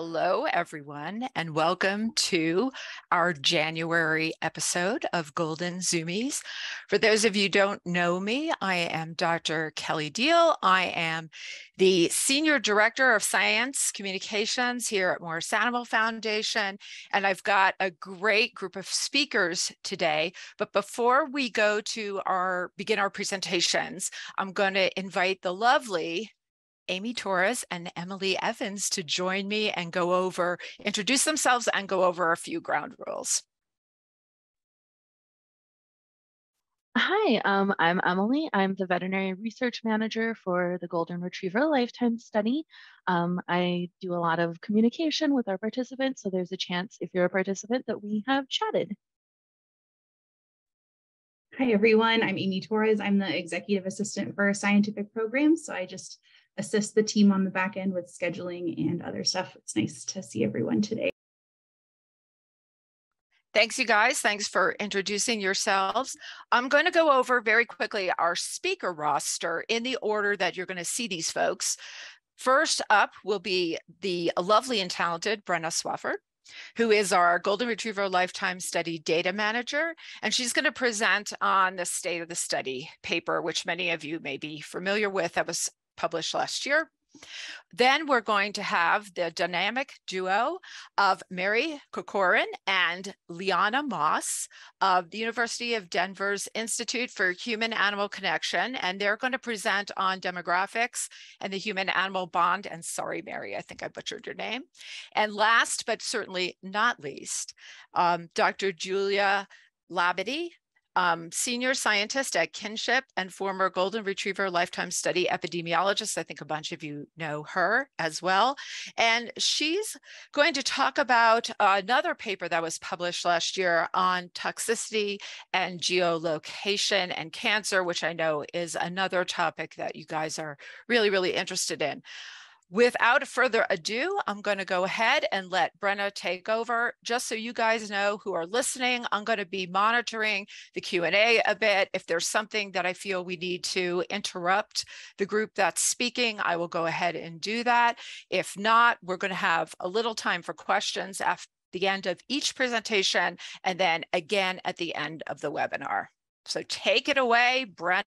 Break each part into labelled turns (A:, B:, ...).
A: Hello, everyone, and welcome to our January episode of Golden Zoomies. For those of you don't know me, I am Dr. Kelly Diehl. I am the Senior Director of Science Communications here at Morris Animal Foundation, and I've got a great group of speakers today. But before we go to our begin our presentations, I'm going to invite the lovely Amy Torres and Emily Evans to join me and go over, introduce themselves and go over a few ground rules.
B: Hi, um, I'm Emily. I'm the veterinary research manager for the Golden Retriever Lifetime Study. Um, I do a lot of communication with our participants, so there's a chance if you're a participant that we have chatted.
C: Hi, everyone. I'm Amy Torres. I'm the executive assistant for scientific programs. So I just assist the team on the back end with scheduling and other stuff. It's nice to see everyone today.
A: Thanks, you guys. Thanks for introducing yourselves. I'm going to go over very quickly our speaker roster in the order that you're going to see these folks. First up will be the lovely and talented Brenna Swafford who is our Golden Retriever Lifetime Study Data Manager. And she's going to present on the state of the study paper, which many of you may be familiar with. That was published last year. Then we're going to have the dynamic duo of Mary Corcoran and Liana Moss of the University of Denver's Institute for Human Animal Connection. And they're going to present on demographics and the human animal bond. And sorry, Mary, I think I butchered your name. And last, but certainly not least, um, Dr. Julia Labadie um, senior scientist at Kinship and former Golden Retriever Lifetime Study epidemiologist. I think a bunch of you know her as well. And she's going to talk about another paper that was published last year on toxicity and geolocation and cancer, which I know is another topic that you guys are really, really interested in. Without further ado, I'm going to go ahead and let Brenna take over. Just so you guys know who are listening, I'm going to be monitoring the Q&A a bit. If there's something that I feel we need to interrupt the group that's speaking, I will go ahead and do that. If not, we're going to have a little time for questions after the end of each presentation and then again at the end of the webinar. So take it away, Brenna.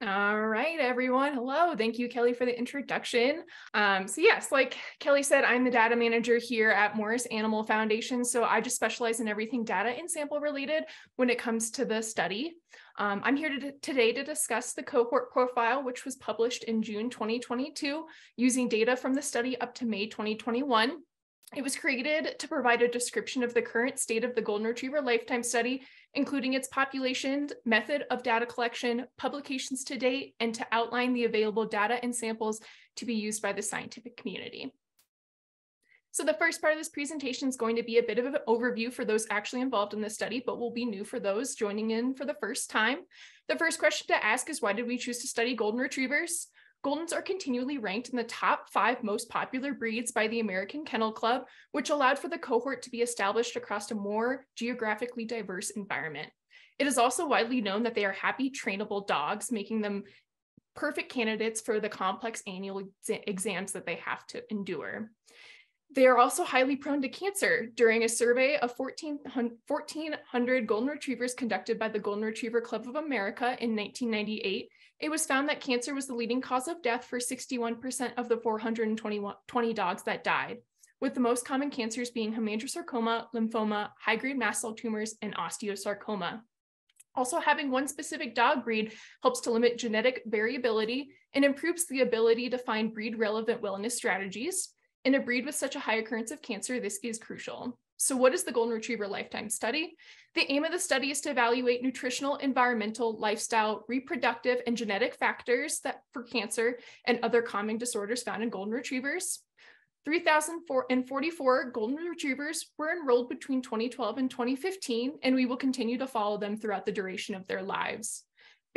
D: All right, everyone. Hello. Thank you, Kelly, for the introduction. Um, so yes, like Kelly said, I'm the data manager here at Morris Animal Foundation. So I just specialize in everything data and sample related when it comes to the study. Um, I'm here to, today to discuss the cohort profile, which was published in June 2022, using data from the study up to May 2021. It was created to provide a description of the current state of the Golden Retriever Lifetime Study including its population, method of data collection, publications to date, and to outline the available data and samples to be used by the scientific community. So the first part of this presentation is going to be a bit of an overview for those actually involved in the study, but will be new for those joining in for the first time. The first question to ask is why did we choose to study golden retrievers? Goldens are continually ranked in the top five most popular breeds by the American Kennel Club, which allowed for the cohort to be established across a more geographically diverse environment. It is also widely known that they are happy, trainable dogs, making them perfect candidates for the complex annual ex exams that they have to endure. They are also highly prone to cancer. During a survey of 1,400 golden retrievers conducted by the Golden Retriever Club of America in 1998, it was found that cancer was the leading cause of death for 61% of the 420 dogs that died, with the most common cancers being hemangiosarcoma, lymphoma, high-grade mast cell tumors, and osteosarcoma. Also, having one specific dog breed helps to limit genetic variability and improves the ability to find breed-relevant wellness strategies. In a breed with such a high occurrence of cancer, this is crucial. So what is the Golden Retriever Lifetime Study? The aim of the study is to evaluate nutritional, environmental, lifestyle, reproductive, and genetic factors that for cancer and other common disorders found in Golden Retrievers. 3,044 Golden Retrievers were enrolled between 2012 and 2015, and we will continue to follow them throughout the duration of their lives.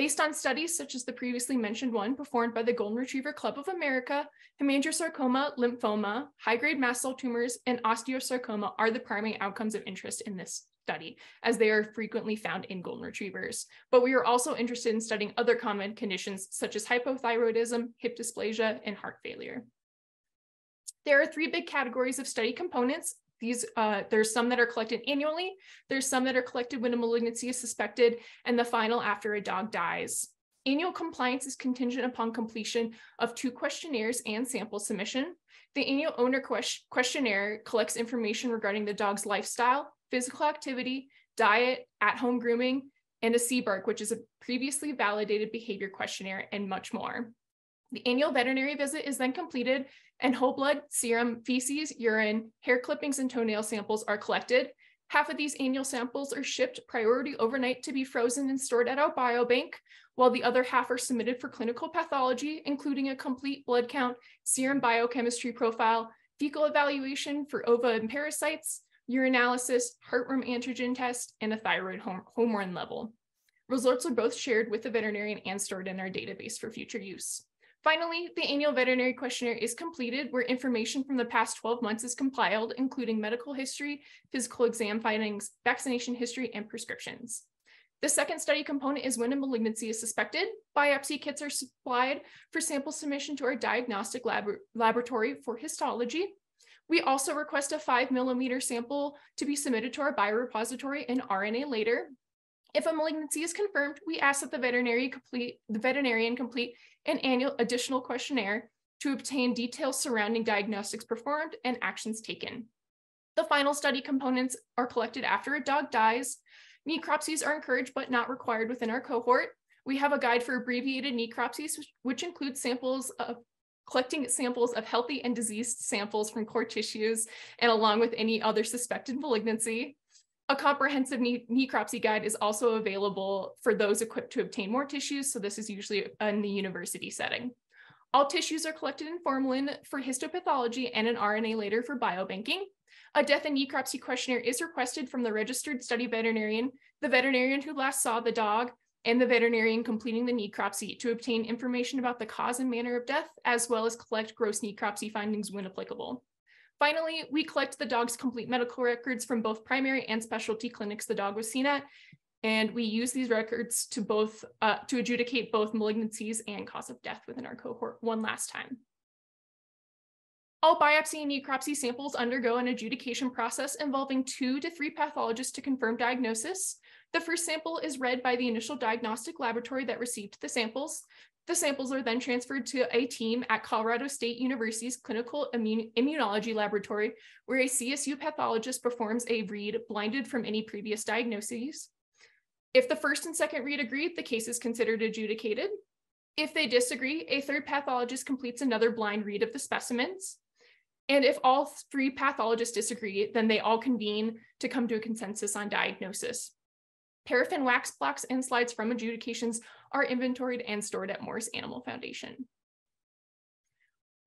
D: Based on studies such as the previously mentioned one performed by the Golden Retriever Club of America, hemangiosarcoma, lymphoma, high-grade mast cell tumors, and osteosarcoma are the primary outcomes of interest in this study, as they are frequently found in golden retrievers. But we are also interested in studying other common conditions such as hypothyroidism, hip dysplasia, and heart failure. There are three big categories of study components. These, uh, there's some that are collected annually, there's some that are collected when a malignancy is suspected, and the final after a dog dies. Annual compliance is contingent upon completion of two questionnaires and sample submission. The annual owner questionnaire collects information regarding the dog's lifestyle, physical activity, diet, at-home grooming, and a CBARQ, which is a previously validated behavior questionnaire, and much more. The annual veterinary visit is then completed and whole blood, serum, feces, urine, hair clippings, and toenail samples are collected. Half of these annual samples are shipped priority overnight to be frozen and stored at our biobank, while the other half are submitted for clinical pathology, including a complete blood count, serum biochemistry profile, fecal evaluation for ova and parasites, urinalysis, heartworm antigen test, and a thyroid hormone level. Results are both shared with the veterinarian and stored in our database for future use. Finally, the annual veterinary questionnaire is completed where information from the past 12 months is compiled, including medical history, physical exam findings, vaccination history, and prescriptions. The second study component is when a malignancy is suspected. Biopsy kits are supplied for sample submission to our diagnostic lab laboratory for histology. We also request a five millimeter sample to be submitted to our biorepository and RNAlater. If a malignancy is confirmed, we ask that the veterinary complete the veterinarian complete an annual additional questionnaire to obtain details surrounding diagnostics performed and actions taken. The final study components are collected after a dog dies. Necropsies are encouraged but not required within our cohort. We have a guide for abbreviated necropsies, which includes samples of collecting samples of healthy and diseased samples from core tissues and along with any other suspected malignancy. A comprehensive ne necropsy guide is also available for those equipped to obtain more tissues, so this is usually in the university setting. All tissues are collected in formalin for histopathology and an RNAlater for biobanking. A death and necropsy questionnaire is requested from the registered study veterinarian, the veterinarian who last saw the dog, and the veterinarian completing the necropsy to obtain information about the cause and manner of death, as well as collect gross necropsy findings when applicable. Finally, we collect the dog's complete medical records from both primary and specialty clinics the dog was seen at, and we use these records to both uh, to adjudicate both malignancies and cause of death within our cohort one last time. All biopsy and necropsy samples undergo an adjudication process involving two to three pathologists to confirm diagnosis. The first sample is read by the initial diagnostic laboratory that received the samples. The samples are then transferred to a team at Colorado State University's Clinical Immun Immunology Laboratory, where a CSU pathologist performs a read blinded from any previous diagnoses. If the first and second read agree, the case is considered adjudicated. If they disagree, a third pathologist completes another blind read of the specimens. And if all three pathologists disagree, then they all convene to come to a consensus on diagnosis. Paraffin wax blocks and slides from adjudications are inventoried and stored at Morris Animal Foundation.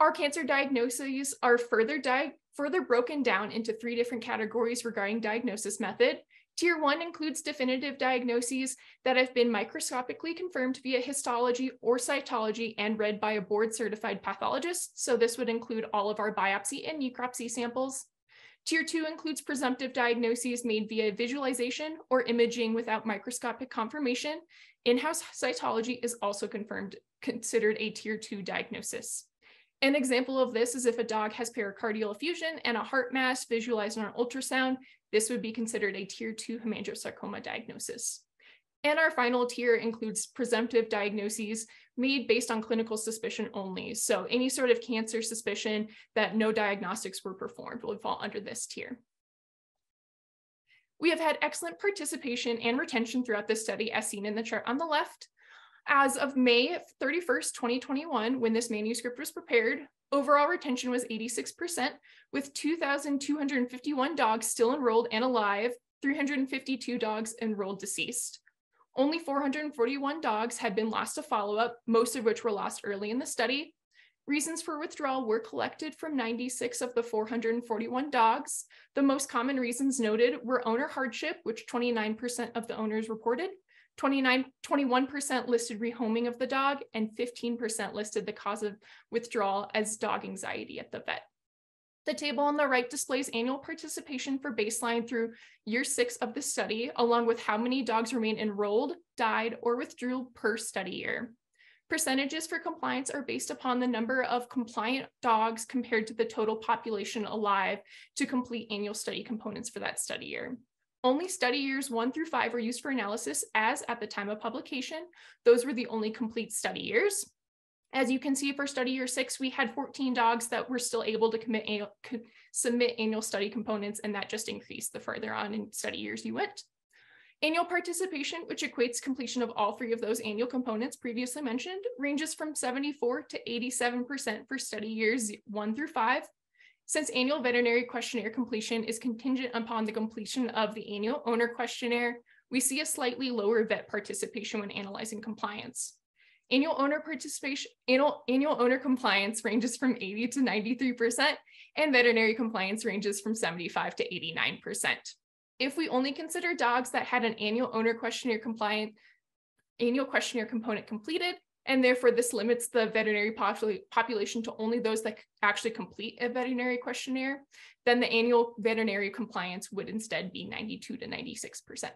D: Our cancer diagnoses are further, di further broken down into three different categories regarding diagnosis method. Tier one includes definitive diagnoses that have been microscopically confirmed via histology or cytology and read by a board certified pathologist. So this would include all of our biopsy and necropsy samples. Tier two includes presumptive diagnoses made via visualization or imaging without microscopic confirmation. In-house cytology is also confirmed, considered a tier two diagnosis. An example of this is if a dog has pericardial effusion and a heart mass visualized on an ultrasound, this would be considered a tier two hemangiosarcoma diagnosis. And our final tier includes presumptive diagnoses made based on clinical suspicion only. So any sort of cancer suspicion that no diagnostics were performed would fall under this tier. We have had excellent participation and retention throughout this study as seen in the chart on the left. As of May 31st, 2021, when this manuscript was prepared, overall retention was 86%, with 2,251 dogs still enrolled and alive, 352 dogs enrolled deceased. Only 441 dogs had been lost to follow-up, most of which were lost early in the study. Reasons for withdrawal were collected from 96 of the 441 dogs. The most common reasons noted were owner hardship, which 29% of the owners reported, 29, 21% listed rehoming of the dog, and 15% listed the cause of withdrawal as dog anxiety at the vet. The table on the right displays annual participation for baseline through year six of the study, along with how many dogs remain enrolled, died, or withdrew per study year. Percentages for compliance are based upon the number of compliant dogs compared to the total population alive to complete annual study components for that study year. Only study years one through five were used for analysis as at the time of publication. Those were the only complete study years. As you can see for study year six, we had 14 dogs that were still able to commit submit annual study components, and that just increased the further on in study years you went. Annual participation, which equates completion of all three of those annual components previously mentioned, ranges from 74 to 87% for study years one through five. Since annual veterinary questionnaire completion is contingent upon the completion of the annual owner questionnaire, we see a slightly lower vet participation when analyzing compliance. Annual owner participation, annual, annual owner compliance ranges from 80 to 93%, and veterinary compliance ranges from 75 to 89%. If we only consider dogs that had an annual owner questionnaire compliant, annual questionnaire component completed, and therefore this limits the veterinary popul population to only those that actually complete a veterinary questionnaire, then the annual veterinary compliance would instead be 92 to 96%.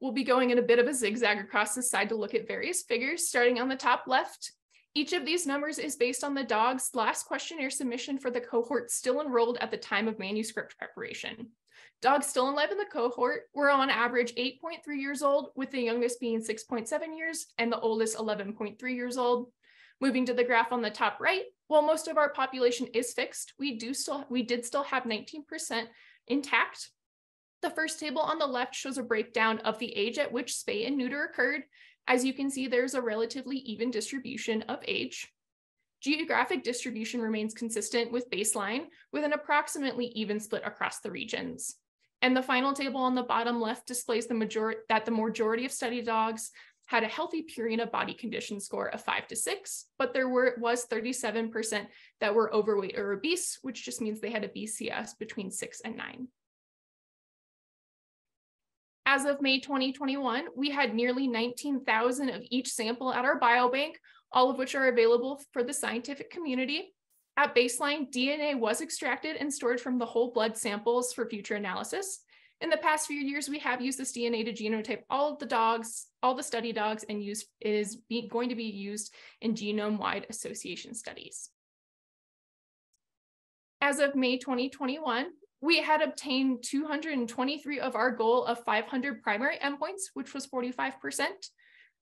D: We'll be going in a bit of a zigzag across the side to look at various figures, starting on the top left. Each of these numbers is based on the dog's last questionnaire submission for the cohort still enrolled at the time of manuscript preparation. Dogs still alive in the cohort were on average 8.3 years old, with the youngest being 6.7 years and the oldest 11.3 years old. Moving to the graph on the top right, while most of our population is fixed, we do still we did still have 19% intact. The first table on the left shows a breakdown of the age at which spay and neuter occurred, as you can see, there's a relatively even distribution of age. Geographic distribution remains consistent with baseline, with an approximately even split across the regions. And the final table on the bottom left displays the majority that the majority of study dogs had a healthy Purina body condition score of five to six, but there were was 37% that were overweight or obese, which just means they had a BCS between six and nine. As of May 2021, we had nearly 19,000 of each sample at our biobank, all of which are available for the scientific community. At baseline, DNA was extracted and stored from the whole blood samples for future analysis. In the past few years, we have used this DNA to genotype all of the dogs, all the study dogs, and use is be, going to be used in genome-wide association studies. As of May 2021, we had obtained 223 of our goal of 500 primary endpoints, which was 45%.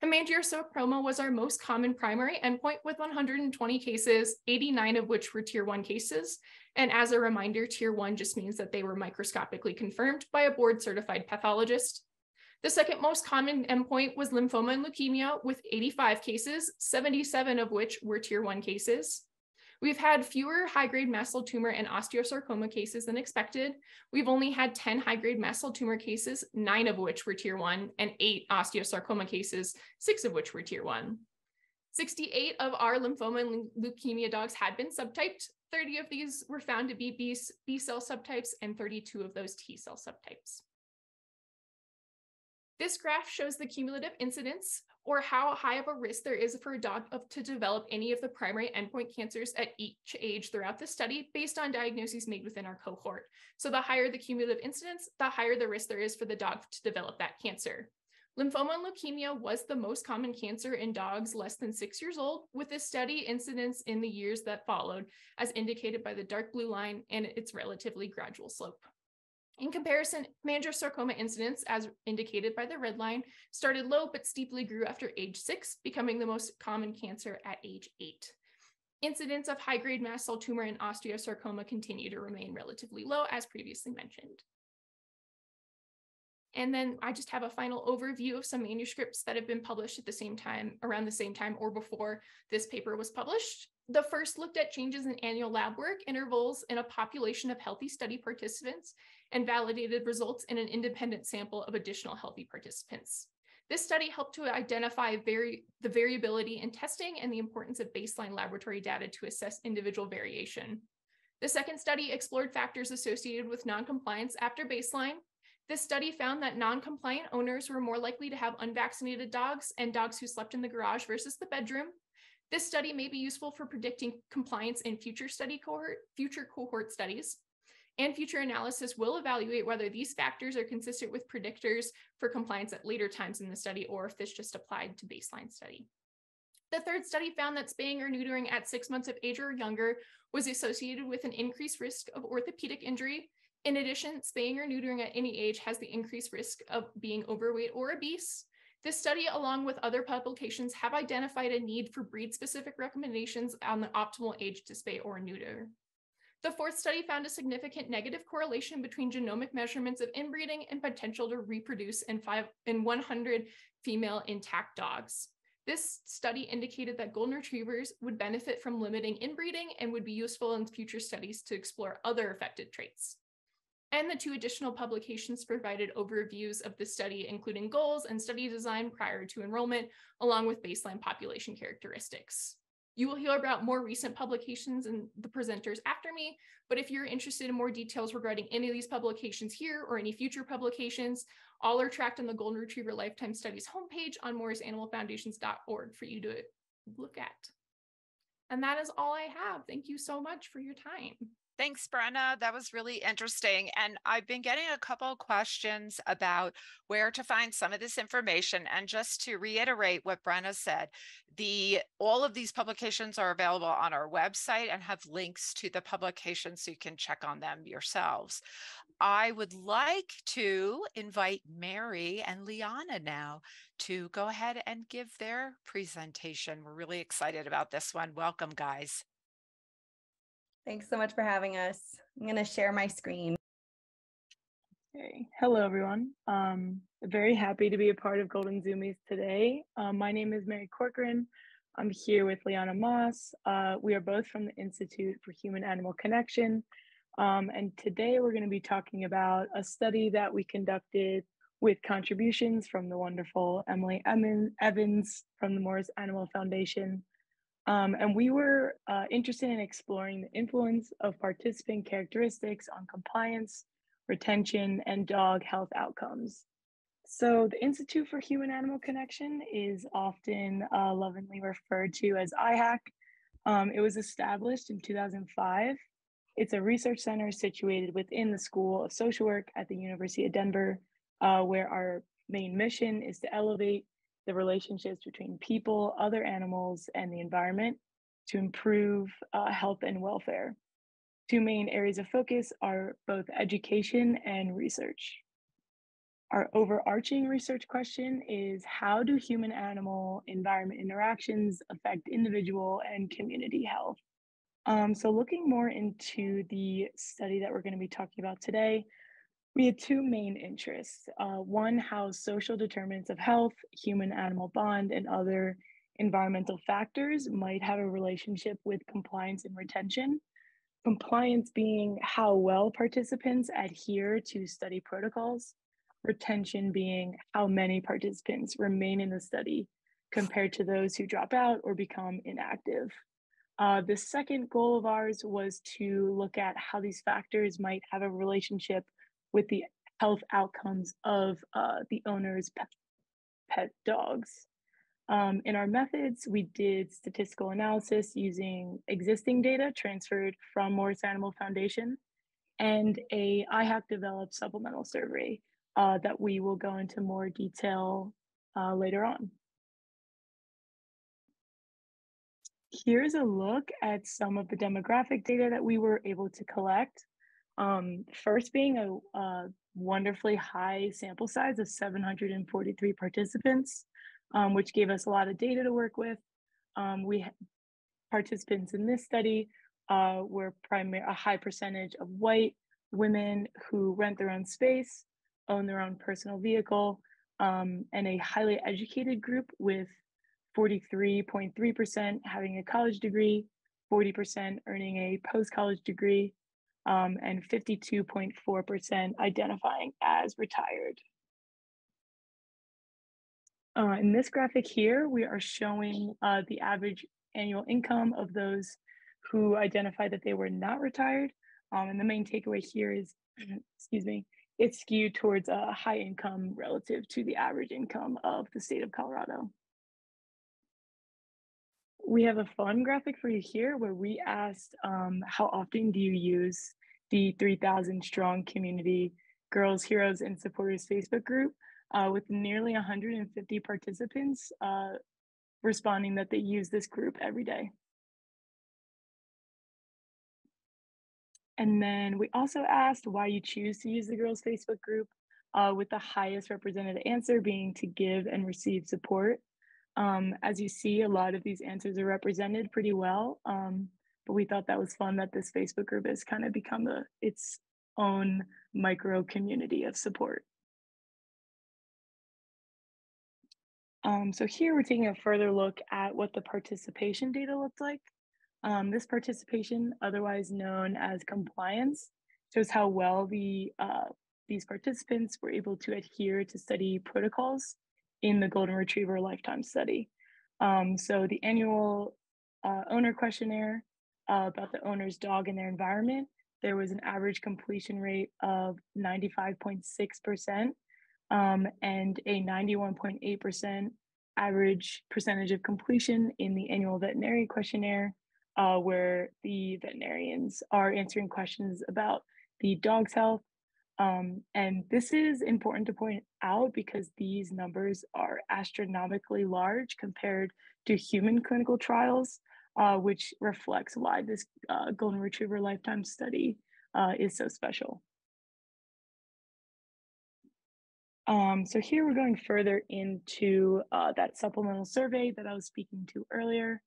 D: Hemangiosarcoma was our most common primary endpoint with 120 cases, 89 of which were tier one cases. And as a reminder, tier one just means that they were microscopically confirmed by a board certified pathologist. The second most common endpoint was lymphoma and leukemia with 85 cases, 77 of which were tier one cases. We've had fewer high-grade mast cell tumor and osteosarcoma cases than expected. We've only had 10 high-grade mast cell tumor cases, nine of which were tier one, and eight osteosarcoma cases, six of which were tier one. 68 of our lymphoma and leukemia dogs had been subtyped. 30 of these were found to be B, B cell subtypes and 32 of those T cell subtypes. This graph shows the cumulative incidence or how high of a risk there is for a dog of, to develop any of the primary endpoint cancers at each age throughout the study based on diagnoses made within our cohort. So the higher the cumulative incidence, the higher the risk there is for the dog to develop that cancer. Lymphoma and leukemia was the most common cancer in dogs less than six years old, with a steady incidence in the years that followed, as indicated by the dark blue line and its relatively gradual slope. In comparison, hemangiosarcoma incidence, as indicated by the red line, started low but steeply grew after age six, becoming the most common cancer at age eight. Incidence of high-grade mast cell tumor and osteosarcoma continue to remain relatively low, as previously mentioned. And then I just have a final overview of some manuscripts that have been published at the same time, around the same time or before this paper was published. The first looked at changes in annual lab work intervals in a population of healthy study participants and validated results in an independent sample of additional healthy participants. This study helped to identify vari the variability in testing and the importance of baseline laboratory data to assess individual variation. The second study explored factors associated with noncompliance after baseline. This study found that non-compliant owners were more likely to have unvaccinated dogs and dogs who slept in the garage versus the bedroom. This study may be useful for predicting compliance in future study cohort, future cohort studies. And future analysis will evaluate whether these factors are consistent with predictors for compliance at later times in the study or if this just applied to baseline study. The third study found that spaying or neutering at six months of age or younger was associated with an increased risk of orthopedic injury. In addition, spaying or neutering at any age has the increased risk of being overweight or obese. This study, along with other publications, have identified a need for breed-specific recommendations on the optimal age to spay or neuter. The fourth study found a significant negative correlation between genomic measurements of inbreeding and potential to reproduce in, five, in 100 female intact dogs. This study indicated that golden retrievers would benefit from limiting inbreeding and would be useful in future studies to explore other affected traits. And the two additional publications provided overviews of the study, including goals and study design prior to enrollment, along with baseline population characteristics. You will hear about more recent publications and the presenters after me, but if you're interested in more details regarding any of these publications here or any future publications, all are tracked on the Golden Retriever Lifetime Studies homepage on morrisanimalfoundations.org for you to look at. And that is all I have. Thank you so much for your time.
A: Thanks, Brenna. That was really interesting. And I've been getting a couple of questions about where to find some of this information. And just to reiterate what Brenna said, the all of these publications are available on our website and have links to the publications so you can check on them yourselves. I would like to invite Mary and Liana now to go ahead and give their presentation. We're really excited about this one. Welcome, guys.
E: Thanks so much for having us. I'm going to share my screen.
F: Okay. Hello, everyone. Um, very happy to be a part of Golden Zoomies today. Um, my name is Mary Corcoran. I'm here with Liana Moss. Uh, we are both from the Institute for Human Animal Connection. Um, and today we're going to be talking about a study that we conducted with contributions from the wonderful Emily Evans from the Morris Animal Foundation um, and we were uh, interested in exploring the influence of participant characteristics on compliance, retention, and dog health outcomes. So the Institute for Human Animal Connection is often uh, lovingly referred to as IHAC. Um, it was established in 2005. It's a research center situated within the School of Social Work at the University of Denver, uh, where our main mission is to elevate the relationships between people, other animals, and the environment to improve uh, health and welfare. Two main areas of focus are both education and research. Our overarching research question is how do human animal environment interactions affect individual and community health? Um, so, looking more into the study that we're going to be talking about today, we had two main interests. Uh, one, how social determinants of health, human animal bond, and other environmental factors might have a relationship with compliance and retention. Compliance being how well participants adhere to study protocols, retention being how many participants remain in the study compared to those who drop out or become inactive. Uh, the second goal of ours was to look at how these factors might have a relationship with the health outcomes of uh, the owner's pet, pet dogs. Um, in our methods, we did statistical analysis using existing data transferred from Morris Animal Foundation and a IHAC developed supplemental survey uh, that we will go into more detail uh, later on. Here's a look at some of the demographic data that we were able to collect. Um, first being a, a, wonderfully high sample size of 743 participants, um, which gave us a lot of data to work with. Um, we participants in this study uh, were primary a high percentage of white women who rent their own space, own their own personal vehicle, um, and a highly educated group with 43.3% having a college degree, 40% earning a post-college degree, um, and 52.4% identifying as retired. Uh, in this graphic here, we are showing uh, the average annual income of those who identify that they were not retired. Um, and the main takeaway here is, excuse me, it's skewed towards a high income relative to the average income of the state of Colorado. We have a fun graphic for you here where we asked um, how often do you use the 3,000 strong community GRLS, Heroes, and Supporters Facebook group uh, with nearly 150 participants uh, responding that they use this group every day. And then we also asked why you choose to use the GRLS Facebook group uh, with the highest represented answer being to give and receive support. Um, as you see, a lot of these answers are represented pretty well, um, but we thought that was fun that this Facebook group has kind of become a, its own micro community of support. Um, so here we're taking a further look at what the participation data looked like. Um, this participation, otherwise known as compliance, shows how well the uh, these participants were able to adhere to study protocols in the Golden Retriever Lifetime Study. Um, so the annual uh, owner questionnaire uh, about the owner's dog and their environment, there was an average completion rate of 95.6% um, and a 91.8% average percentage of completion in the annual veterinary questionnaire, uh, where the veterinarians are answering questions about the dog's health, um, and this is important to point out because these numbers are astronomically large compared to human clinical trials, uh, which reflects why this uh, Golden Retriever lifetime study uh, is so special. Um, so here we're going further into uh, that supplemental survey that I was speaking to earlier.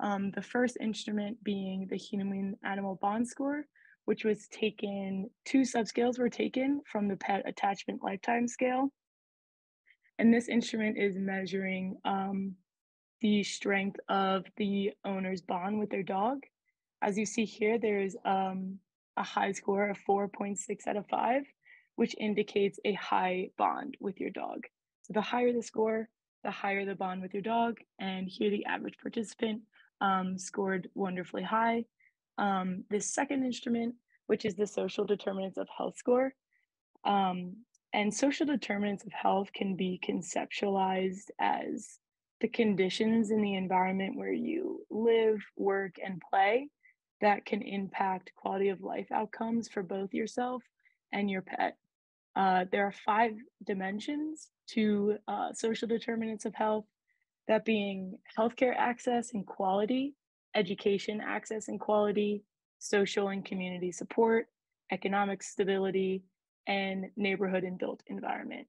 F: Um, the first instrument being the human animal bond score, which was taken, two subscales were taken from the pet attachment lifetime scale. And this instrument is measuring um, the strength of the owner's bond with their dog. As you see here, there's um, a high score of 4.6 out of 5, which indicates a high bond with your dog. So the higher the score, the higher the bond with your dog. And here the average participant um, scored wonderfully high. Um, this second instrument, which is the social determinants of health score. Um, and social determinants of health can be conceptualized as the conditions in the environment where you live, work, and play that can impact quality of life outcomes for both yourself and your pet. Uh, there are five dimensions to uh, social determinants of health, that being healthcare access and quality, education access and quality, social and community support, economic stability, and neighborhood and built environment.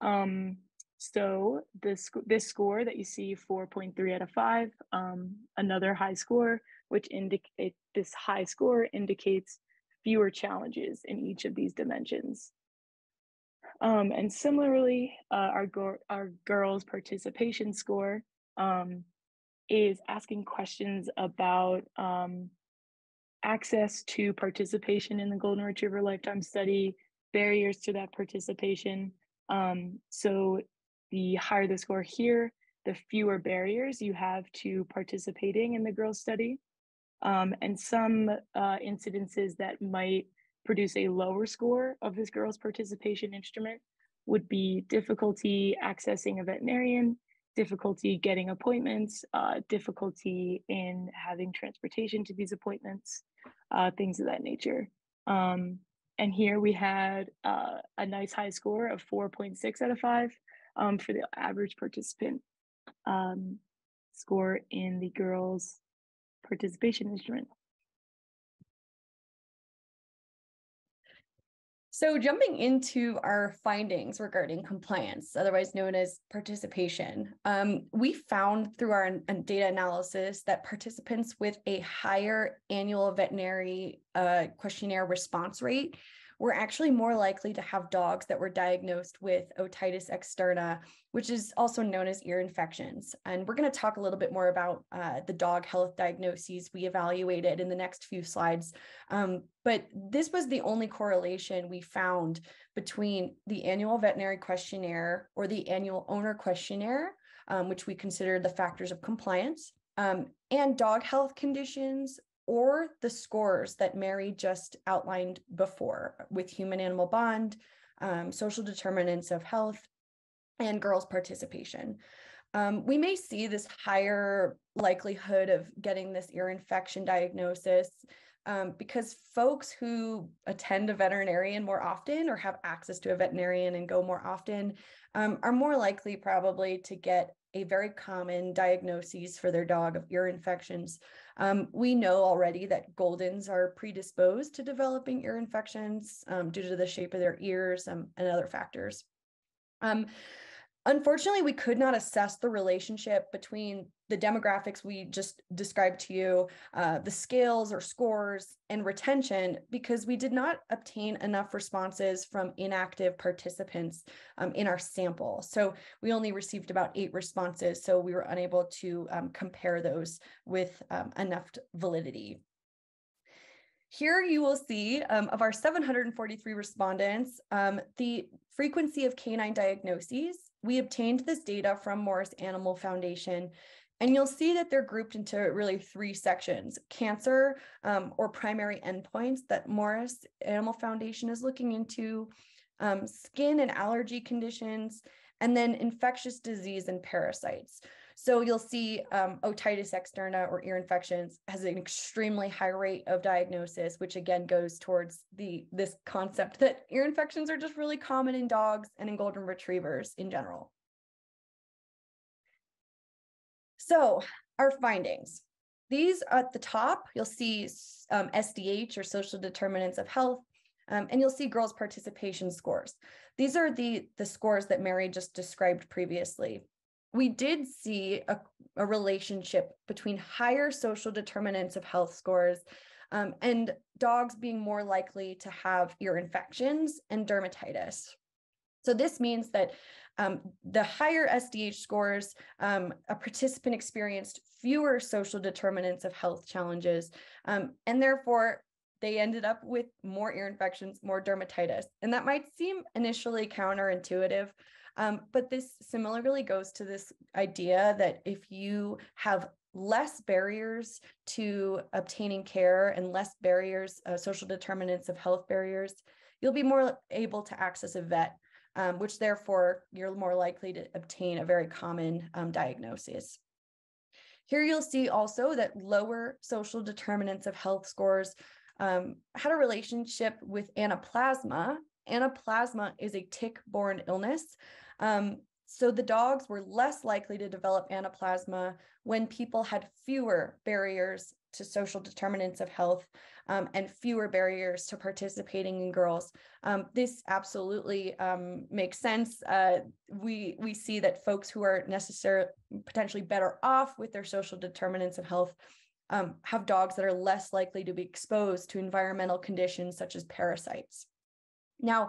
F: Um, so this, this score that you see 4.3 out of 5, um, another high score, which indicate this high score indicates fewer challenges in each of these dimensions. Um, and similarly, uh, our, our GRLS participation score um, is asking questions about um, access to participation in the Golden Retriever Lifetime Study, barriers to that participation. Um, so the higher the score here, the fewer barriers you have to participating in the GRLS study. Um, and some uh, incidences that might produce a lower score of this GRLS participation instrument would be difficulty accessing a veterinarian, difficulty getting appointments, uh, difficulty in having transportation to these appointments, uh, things of that nature. Um, and here we had uh, a nice high score of 4.6 out of 5 um, for the average participant um, score in the GRLS' participation instrument.
E: So jumping into our findings regarding compliance, otherwise known as participation, um, we found through our data analysis that participants with a higher annual veterinary uh, questionnaire response rate were actually more likely to have dogs that were diagnosed with otitis externa, which is also known as ear infections. And we're going to talk a little bit more about uh, the dog health diagnoses we evaluated in the next few slides. Um, but this was the only correlation we found between the annual veterinary questionnaire or the annual owner questionnaire, um, which we consider the factors of compliance, um, and dog health conditions or the scores that Mary just outlined before with human animal bond, um, social determinants of health, and GRLS' participation. Um, we may see this higher likelihood of getting this ear infection diagnosis um, because folks who attend a veterinarian more often or have access to a veterinarian and go more often um, are more likely probably to get a very common diagnosis for their dog of ear infections. Um, we know already that Goldens are predisposed to developing ear infections um, due to the shape of their ears um, and other factors. Um, Unfortunately, we could not assess the relationship between the demographics we just described to you, uh, the scales or scores, and retention because we did not obtain enough responses from inactive participants um, in our sample. So we only received about eight responses, so we were unable to um, compare those with um, enough validity. Here you will see um, of our 743 respondents, um, the frequency of canine diagnoses we obtained this data from Morris Animal Foundation, and you'll see that they're grouped into really three sections cancer um, or primary endpoints that Morris Animal Foundation is looking into, um, skin and allergy conditions, and then infectious disease and parasites. So you'll see um, otitis externa or ear infections has an extremely high rate of diagnosis, which again goes towards the this concept that ear infections are just really common in dogs and in golden retrievers in general. So our findings. These at the top, you'll see um, SDH or social determinants of health, um, and you'll see GRLS' participation scores. These are the, the scores that Mary just described previously we did see a, a relationship between higher social determinants of health scores um, and dogs being more likely to have ear infections and dermatitis. So this means that um, the higher SDH scores, um, a participant experienced fewer social determinants of health challenges, um, and therefore they ended up with more ear infections, more dermatitis. And that might seem initially counterintuitive, um, but this similarly goes to this idea that if you have less barriers to obtaining care and less barriers, uh, social determinants of health barriers, you'll be more able to access a vet, um, which therefore you're more likely to obtain a very common um, diagnosis. Here you'll see also that lower social determinants of health scores um, had a relationship with anaplasma. Anaplasma is a tick-borne illness um, so the dogs were less likely to develop anaplasma when people had fewer barriers to social determinants of health um, and fewer barriers to participating in GRLS. Um, this absolutely um, makes sense. Uh, we we see that folks who are necessarily potentially better off with their social determinants of health um, have dogs that are less likely to be exposed to environmental conditions such as parasites. Now,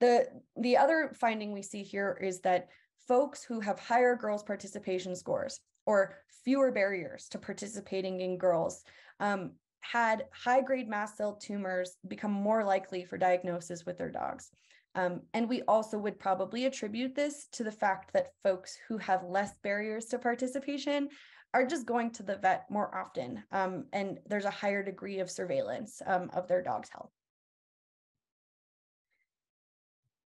E: the the other finding we see here is that folks who have higher GRLS participation scores or fewer barriers to participating in GRLS um, had high grade mast cell tumors become more likely for diagnosis with their dogs. Um, and we also would probably attribute this to the fact that folks who have less barriers to participation are just going to the vet more often. Um, and there's a higher degree of surveillance um, of their dog's health.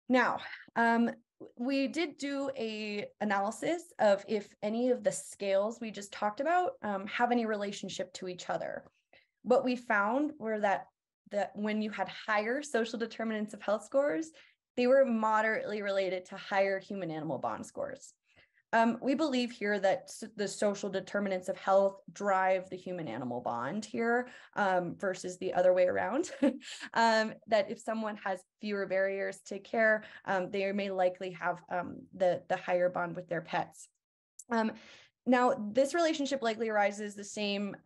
E: Now, um, we did do a analysis of if any of the scales we just talked about um, have any relationship to each other. What we found were that that when you had higher social determinants of health scores, they were moderately related to higher human animal bond scores. Um, we believe here that the social determinants of health drive the human animal bond here um, versus the other way around. um, that if someone has fewer barriers to care, um, they may likely have um, the, the higher bond with their pets. Um, now, this relationship likely arises the same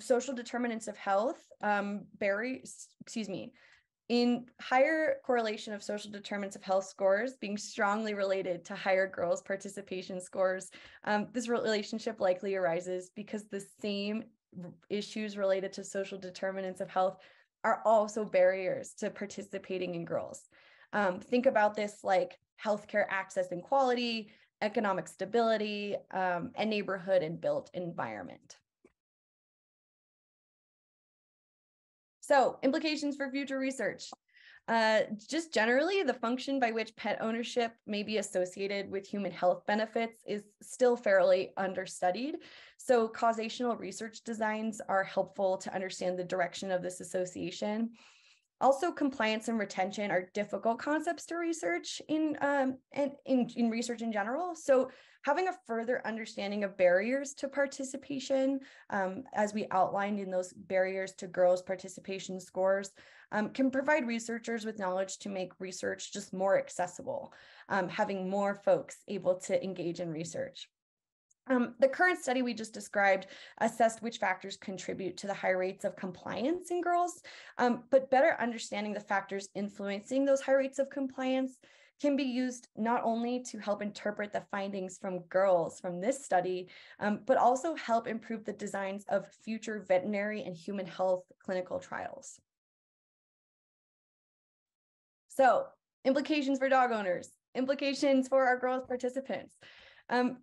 E: social determinants of health, barriers, excuse me, in higher correlation of social determinants of health scores being strongly related to higher GRLS participation scores um, this relationship likely arises because the same issues related to social determinants of health are also barriers to participating in GRLS. Um, think about this like healthcare access and quality economic stability um, and neighborhood and built environment So implications for future research. Uh, just generally, the function by which pet ownership may be associated with human health benefits is still fairly understudied. So, causational research designs are helpful to understand the direction of this association. Also, compliance and retention are difficult concepts to research in, um, and in, in research in general. So, having a further understanding of barriers to participation, um, as we outlined in those barriers to GRLS' participation scores, um, can provide researchers with knowledge to make research just more accessible, um, having more folks able to engage in research. Um, the current study we just described assessed which factors contribute to the high rates of compliance in GRLS, um, but better understanding the factors influencing those high rates of compliance can be used not only to help interpret the findings from GRLS from this study, um, but also help improve the designs of future veterinary and human health clinical trials. So implications for dog owners, implications for our GRLS participants. Um,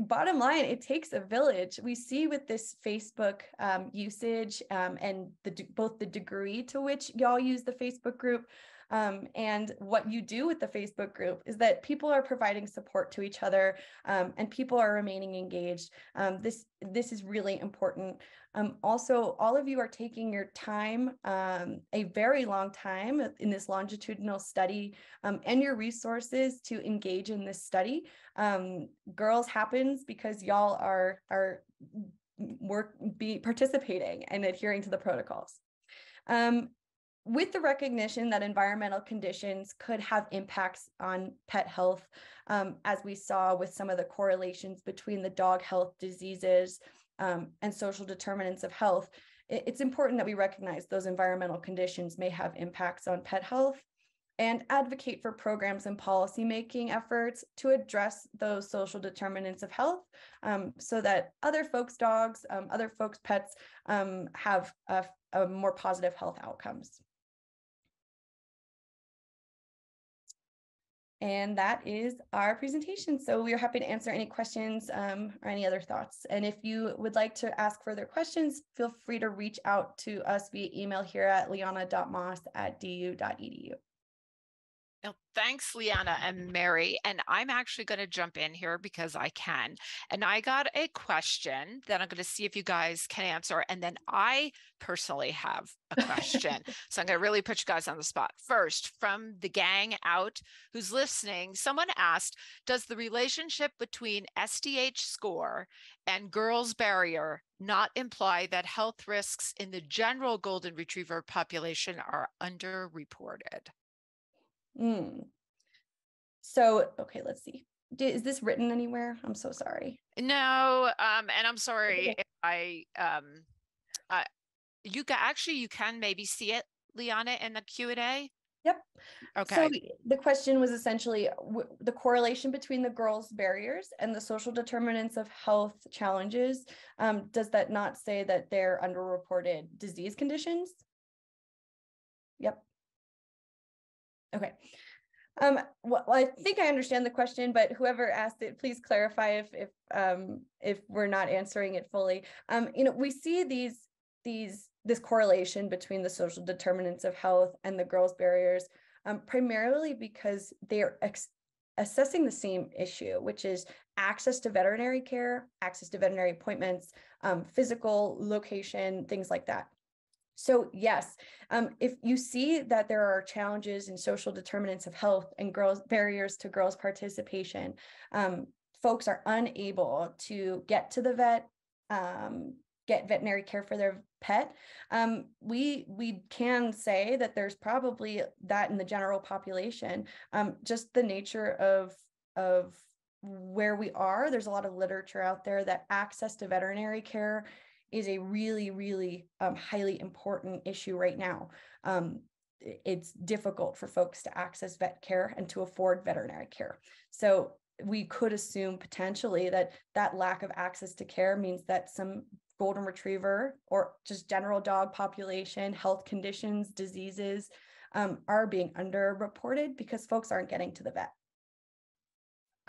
E: bottom line, it takes a village. We see with this Facebook um, usage um, and the both the degree to which y'all use the Facebook group um, and what you do with the Facebook group is that people are providing support to each other um, and people are remaining engaged. Um, this this is really important. Um, also, all of you are taking your time, um, a very long time in this longitudinal study, um, and your resources to engage in this study. GRLS happens because y'all are are work be participating and adhering to the protocols. Um, with the recognition that environmental conditions could have impacts on pet health, um, as we saw with some of the correlations between the dog health diseases um, and social determinants of health, it, it's important that we recognize those environmental conditions may have impacts on pet health and advocate for programs and policymaking efforts to address those social determinants of health um, so that other folks' dogs, um, other folks' pets um, have a, a more positive health outcomes. And that is our presentation. So we are happy to answer any questions um, or any other thoughts. And if you would like to ask further questions, feel free to reach out to us via email here at liana.moss at du.edu.
A: Well, thanks, Liana and Mary. And I'm actually going to jump in here because I can. And I got a question that I'm going to see if you guys can answer. And then I personally have a question. so I'm going to really put you guys on the spot. First, from the gang out who's listening, someone asked Does the relationship between SDH score and GRLS' barrier not imply that health risks in the general golden retriever population are underreported?
E: Mm. So, okay, let's see. Is this written anywhere? I'm so sorry.
A: No, um, and I'm sorry okay. if I, um, uh, you can actually you can maybe see it, Liana, in the Q and A.
E: Yep.
A: Okay.
E: So the question was essentially the correlation between the GRLS' barriers and the social determinants of health challenges. Um, does that not say that they're underreported disease conditions? Yep. Okay. Um, well, I think I understand the question, but whoever asked it, please clarify if if um, if we're not answering it fully. Um, you know, we see these these this correlation between the social determinants of health and the GRLS' barriers, um, primarily because they are ex- assessing the same issue, which is access to veterinary care, access to veterinary appointments, um, physical location, things like that. So yes, um, if you see that there are challenges in social determinants of health and GRLS barriers to GRLS participation, um, folks are unable to get to the vet, um, get veterinary care for their pet. Um, we we can say that there's probably that in the general population. Um, just the nature of of where we are. There's a lot of literature out there that access to veterinary care is a really, really um, highly important issue right now. Um, it's difficult for folks to access vet care and to afford veterinary care. So we could assume potentially that that lack of access to care means that some golden retriever or just general dog population, health conditions, diseases um, are being underreported because folks aren't getting to the vet.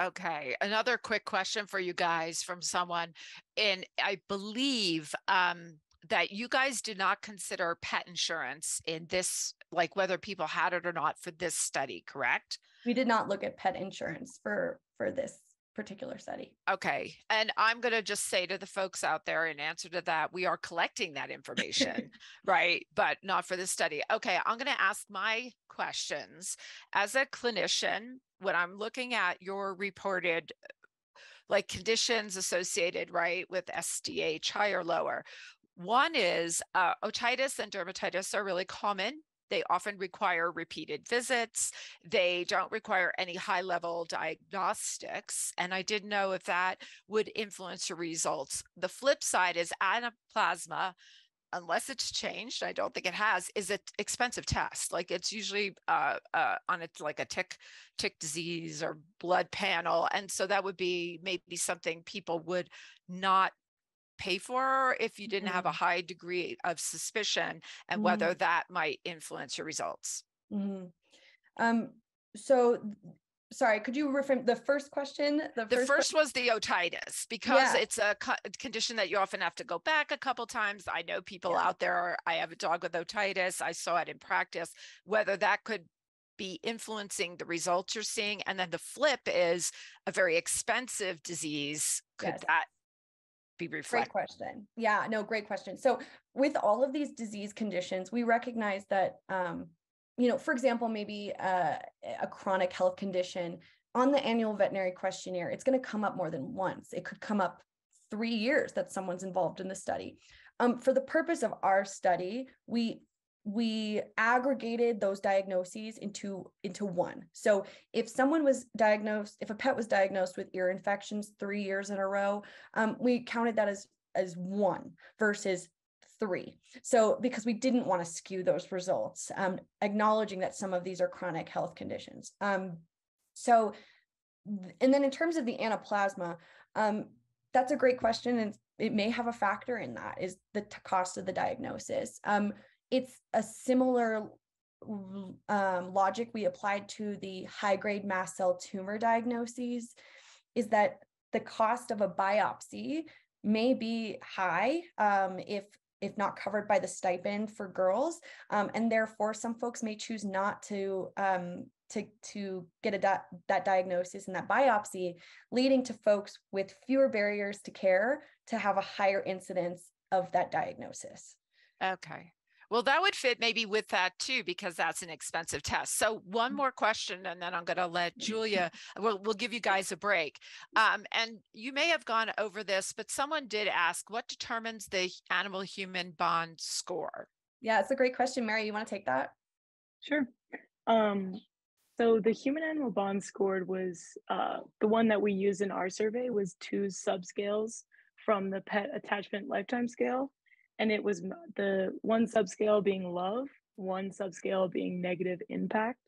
A: Okay, another quick question for you guys from someone, and I believe um, that you guys did not consider pet insurance in this, like whether people had it or not for this study, correct?
E: We did not look at pet insurance for for this particular study.
A: Okay. And I'm going to just say to the folks out there in answer to that, we are collecting that information, right? But not for this study. Okay. I'm going to ask my questions. As a clinician, when I'm looking at your reported like conditions associated, right, with SDH high or lower, one is uh, otitis and dermatitis are really common they often require repeated visits. They don't require any high level diagnostics. And I didn't know if that would influence your results. The flip side is anaplasma unless it's changed, I don't think it has, is an expensive test. Like it's usually uh, uh, on it's like a tick tick disease or blood panel, and so that would be maybe something people would not pay for if you didn't mm-hmm. have a mm-hmm. high degree of suspicion and mm-hmm. whether that might influence your results.
E: Mm-hmm. Um, so sorry, could you reframe the first question?
A: The, the first, first was the otitis because yeah. it's a co- condition that you often have to go back a couple times. I know people yeah. out there. I have a dog with otitis. I saw it in practice. Whether that could be influencing the results you're seeing, and then the flip is a very expensive disease. Could yes. that be reflected?
E: Great question. Yeah, no, great question. So with all of these disease conditions, we recognize that, um, you know, for example, maybe uh, a chronic health condition on the annual veterinary questionnaire, it's going to come up more than once. It could come up three years that someone's involved in the study. Um, for the purpose of our study, we we aggregated those diagnoses into into one so if someone was diagnosed if a pet was diagnosed with ear infections three years in a row um, we counted that as as one versus three. So because we didn't want to skew those results um, acknowledging that some of these are chronic health conditions. Um, so and then in terms of the anaplasma um, that's a great question and it may have a factor in that is the t- cost of the diagnosis. Um, it's a similar um, logic we applied to the high grade mast cell tumor diagnoses is that the cost of a biopsy may be high um, if if not covered by the stipend for GRLS. Um, and therefore some folks may choose not to um, to to get a di- that diagnosis and that biopsy leading to folks with fewer barriers to care to have a higher incidence of that diagnosis.
A: Okay well, that would fit maybe with that too, because that's an expensive test. So one mm. more question, and then I'm going to let Julia, we'll, we'll give you guys a break. Um, and you may have gone over this, but someone did ask, what determines the animal human bond score?
E: Yeah, it's a great question. Mary, you want to take that?
F: Sure. Um, so the human animal bond scored was uh, the one that we used in our survey was two subscales from the pet attachment lifetime scale and it was the one subscale being love, one subscale being negative impact.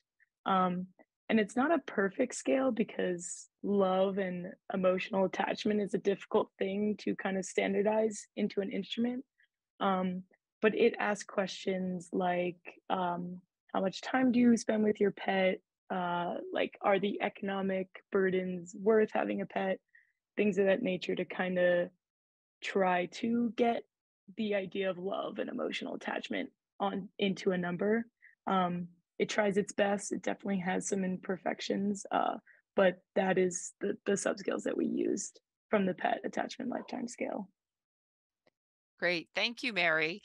F: Um, and it's not a perfect scale because love and emotional attachment is a difficult thing to kind of standardize into an instrument. Um, but it asks questions like um, how much time do you spend with your pet? Uh, like, are the economic burdens worth having a pet? Things of that nature to kind of try to get the idea of love and emotional attachment on into a number. Um, it tries its best. It definitely has some imperfections, uh, but that is the the subscales that we used from the pet attachment lifetime scale.
A: Great, thank you, Mary.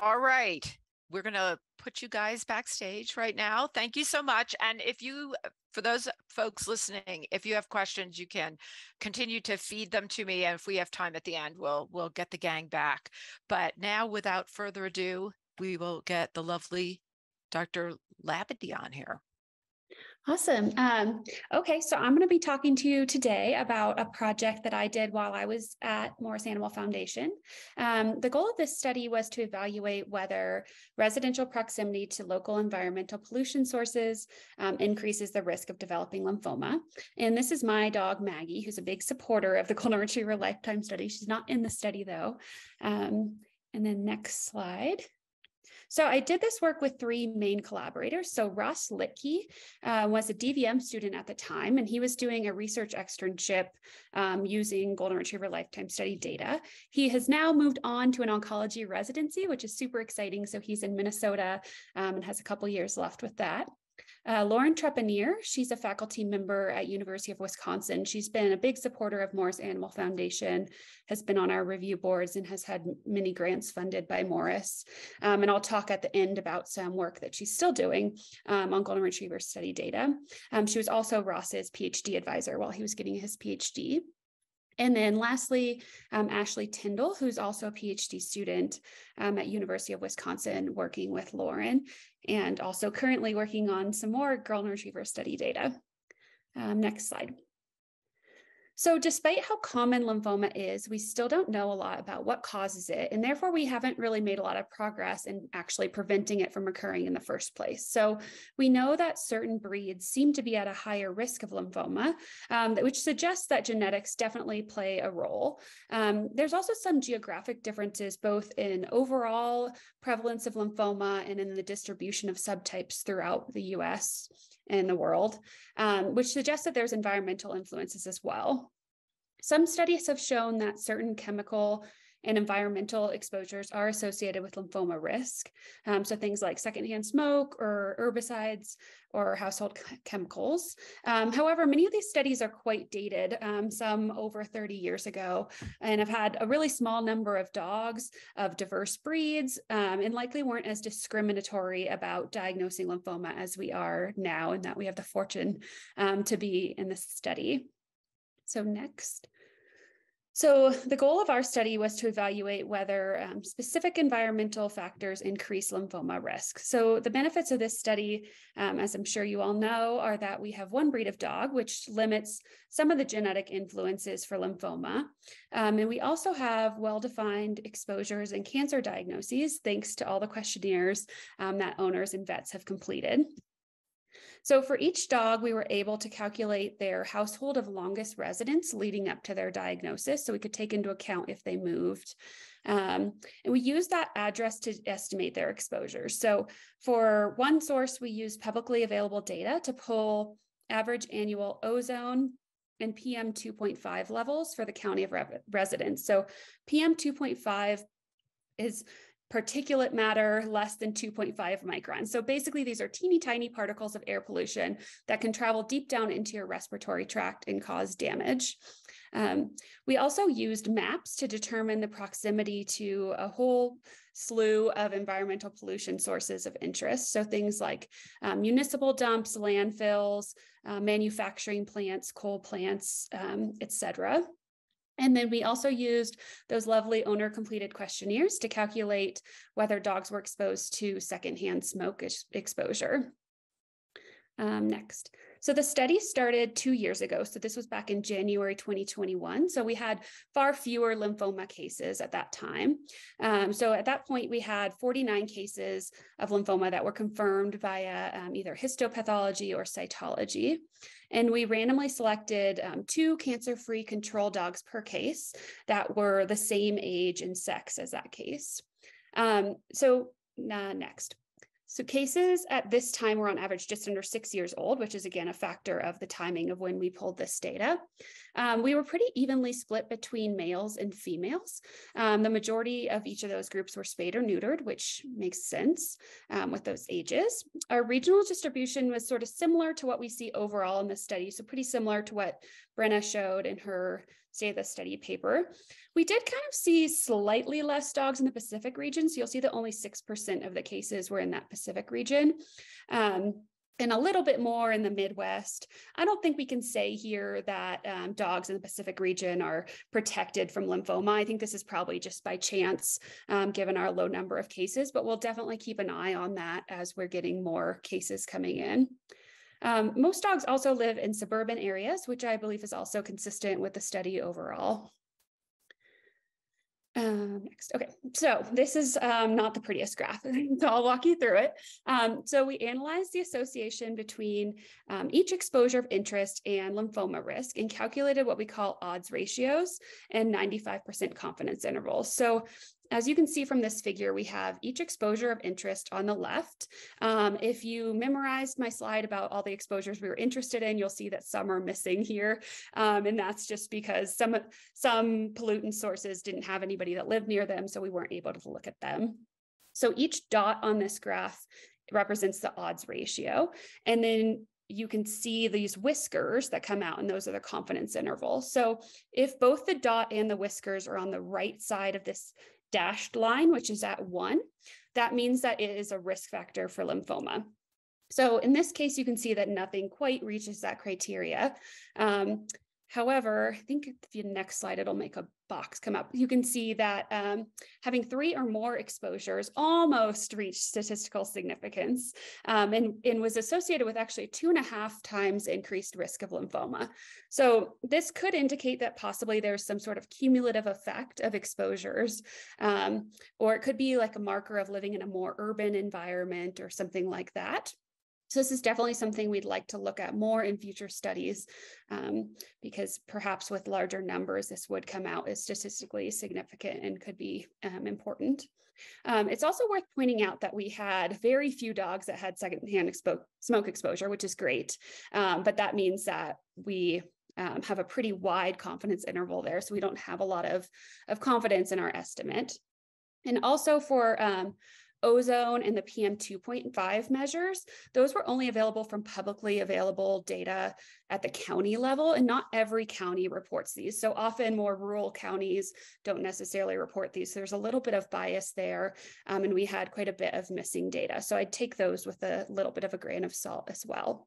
A: All right, we're going to put you guys backstage right now. Thank you so much. And if you, uh, for those folks listening, if you have questions, you can continue to feed them to me. And if we have time at the end, we'll we'll get the gang back. But now, without further ado, we will get the lovely Dr. Labadie on here.
G: Awesome. Um, okay, so I'm going to be talking to you today about a project that I did while I was at Morris Animal Foundation. Um, the goal of this study was to evaluate whether residential proximity to local environmental pollution sources um, increases the risk of developing lymphoma. And this is my dog, Maggie, who's a big supporter of the Golden Retriever Lifetime Study. She's not in the study though. Um, and then next slide. So I did this work with three main collaborators. So Ross Litke uh, was a DVM student at the time, and he was doing a research externship um, using Golden Retriever lifetime study data. He has now moved on to an oncology residency, which is super exciting. So he's in Minnesota um, and has a couple years left with that. Uh, Lauren Trepanier, she's a faculty member at University of Wisconsin. She's been a big supporter of Morris Animal Foundation, has been on our review boards and has had many grants funded by Morris. Um, and I'll talk at the end about some work that she's still doing um, on golden retriever study data. Um, she was also Ross's PhD advisor while he was getting his PhD. And then lastly, um, Ashley Tyndall, who's also a PhD student um, at University of Wisconsin, working with Lauren, and also currently working on some more golden retriever study data. Um, next slide. So, despite how common lymphoma is, we still don't know a lot about what causes it. And therefore, we haven't really made a lot of progress in actually preventing it from occurring in the first place. So, we know that certain breeds seem to be at a higher risk of lymphoma, um, which suggests that genetics definitely play a role. Um, there's also some geographic differences, both in overall prevalence of lymphoma and in the distribution of subtypes throughout the US in the world, um, which suggests that there's environmental influences as well. Some studies have shown that certain chemical and environmental exposures are associated with lymphoma risk. Um, so things like secondhand smoke or herbicides or household chemicals. Um, however, many of these studies are quite dated, um, some over 30 years ago, and have had a really small number of dogs of diverse breeds um, and likely weren't as discriminatory about diagnosing lymphoma as we are now, and that we have the fortune um, to be in this study. So next. So the goal of our study was to evaluate whether um, specific environmental factors increase lymphoma risk. So the benefits of this study, um, as I'm sure you all know, are that we have one breed of dog, which limits some of the genetic influences for lymphoma. Um, and we also have well-defined exposures and cancer diagnoses, thanks to all the questionnaires um, that owners and vets have completed. So for each dog, we were able to calculate their household of longest residence leading up to their diagnosis. So we could take into account if they moved. Um, and we used that address to estimate their exposures. So for one source, we used publicly available data to pull average annual ozone and PM 2.5 levels for the county of re- residence. So PM 2.5 is particulate matter less than 2.5 microns. So basically, these are teeny tiny particles of air pollution that can travel deep down into your respiratory tract and cause damage. Um, we also used maps to determine the proximity to a whole slew of environmental pollution sources of interest. So things like um, municipal dumps, landfills, uh, manufacturing plants, coal plants, um, et cetera. And then we also used those lovely owner completed questionnaires to calculate whether dogs were exposed to secondhand smoke exposure. Um, next. So the study started two years ago. So this was back in January 2021. So we had far fewer lymphoma cases at that time. Um, so at that point, we had 49 cases of lymphoma that were confirmed via um, either histopathology or cytology. And we randomly selected um, two cancer free control dogs per case that were the same age and sex as that case. Um, so, uh, next. So cases at this time were on average just under six years old, which is again a factor of the timing of when we pulled this data. Um, we were pretty evenly split between males and females. Um, the majority of each of those groups were spayed or neutered, which makes sense um, with those ages. Our regional distribution was sort of similar to what we see overall in the study, so pretty similar to what Brenna showed in her State of the Study paper. We did kind of see slightly less dogs in the Pacific region. So you'll see that only 6% of the cases were in that Pacific region. Um, and a little bit more in the Midwest. I don't think we can say here that um, dogs in the Pacific region are protected from lymphoma. I think this is probably just by chance, um, given our low number of cases, but we'll definitely keep an eye on that as we're getting more cases coming in. Um, most dogs also live in suburban areas, which I believe is also consistent with the study overall. Um, next, okay, so this is um, not the prettiest graph, so I'll walk you through it. Um, so we analyzed the association between um, each exposure of interest and lymphoma risk and calculated what we call odds ratios and 95% confidence intervals. So as you can see from this figure, we have each exposure of interest on the left. Um, if you memorized my slide about all the exposures we were interested in, you'll see that some are missing here. Um, and that's just because some, some pollutant sources didn't have anybody that lived near them, so we weren't able to look at them. So each dot on this graph represents the odds ratio. And then you can see these whiskers that come out, and those are the confidence interval. So if both the dot and the whiskers are on the right side of this dashed line, which is at one, that means that it is a risk factor for lymphoma. So in this case, you can see that nothing quite reaches that criteria. Um, However, I think the next slide, it'll make a box come up. You can see that um, having three or more exposures almost reached statistical significance um, and, and was associated with actually two and a half times increased risk of lymphoma. So this could indicate that possibly there's some sort of cumulative effect of exposures, um, or it could be like a marker of living in a more urban environment or something like that. So this is definitely something we'd like to look at more in future studies um, because perhaps with larger numbers, this would come out as statistically significant and could be um, important. Um, it's also worth pointing out that we had very few dogs that had secondhand expo smoke exposure, which is great. Um, but that means that we um, have a pretty wide confidence interval there. So we don't have a lot of, of confidence in our estimate. And also for um, ozone and the PM 2.5 measures, those were only available from publicly available data at the county level, and not every county reports these. So often more rural counties don't necessarily report these. So there's a little bit of bias there, um, and we had quite a bit of missing data. So I'd take those with a little bit of a grain of salt as well.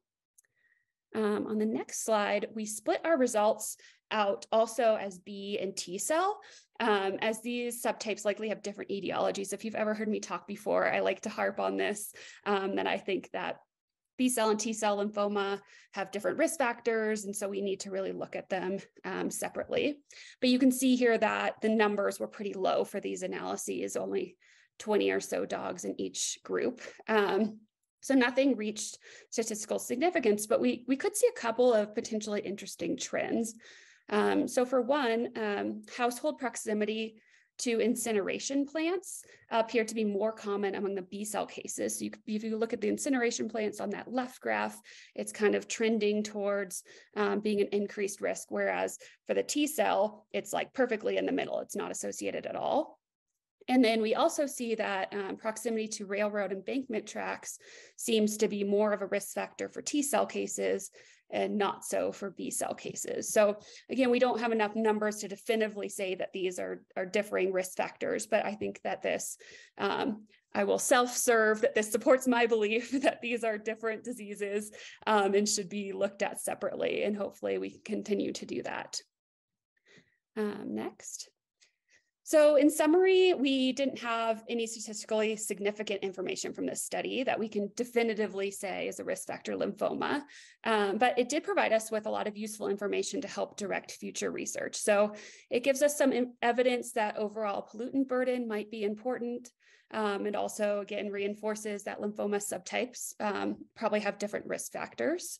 G: Um, on the next slide, we split our results out also as B and T cell, um, as these subtypes likely have different etiologies. If you've ever heard me talk before, I like to harp on this, um, that I think that B cell and T cell lymphoma have different risk factors, and so we need to really look at them um, separately. But you can see here that the numbers were pretty low for these analyses, only 20 or so dogs in each group. Um, so nothing reached statistical significance, but we, we could see a couple of potentially interesting trends. Um, so for one, um, household proximity to incineration plants appear to be more common among the B cell cases. So you, if you look at the incineration plants on that left graph, it's kind of trending towards um, being an increased risk, whereas for the T cell, it's like perfectly in the middle. It's not associated at all. And then we also see that um, proximity to railroad embankment tracks seems to be more of a risk factor for T cell cases and not so for B cell cases. So again, we don't have enough numbers to definitively say that these are, are differing risk factors, but I think that this, um, I will self-serve that this supports my belief that these are different diseases um, and should be looked at separately. And hopefully we continue to do that. Um, next. So in summary, we didn't have any statistically significant information from this study that we can definitively say is a risk factor lymphoma, um, but it did provide us with a lot of useful information to help direct future research. So it gives us some evidence that overall pollutant burden might be important. Um, also, again, reinforces that lymphoma subtypes um, probably have different risk factors.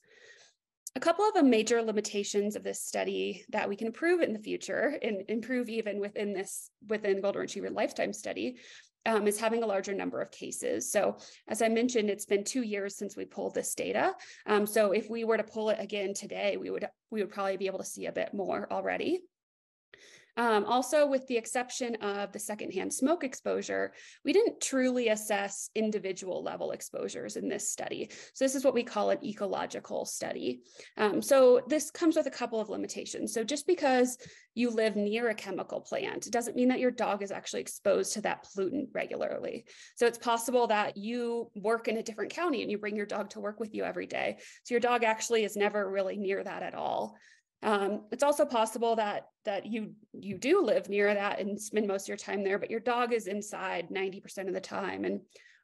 G: A couple of the major limitations of this study that we can improve in the future and improve even within this within the Golden Retriever lifetime study um, is having a larger number of cases. So as I mentioned, it's been two years since we pulled this data. Um, so if we were to pull it again today, we would we would probably be able to see a bit more already. Um, also, with the exception of the secondhand smoke exposure, we didn't truly assess individual level exposures in this study. So this is what we call an ecological study. Um, so this comes with a couple of limitations. So just because you live near a chemical plant doesn't mean that your dog is actually exposed to that pollutant regularly. So it's possible that you work in a different county and you bring your dog to work with you every day. So your dog actually is never really near that at all. Um, it's also possible that that you you do live near that and spend most of your time there, but your dog is inside 90% of the time and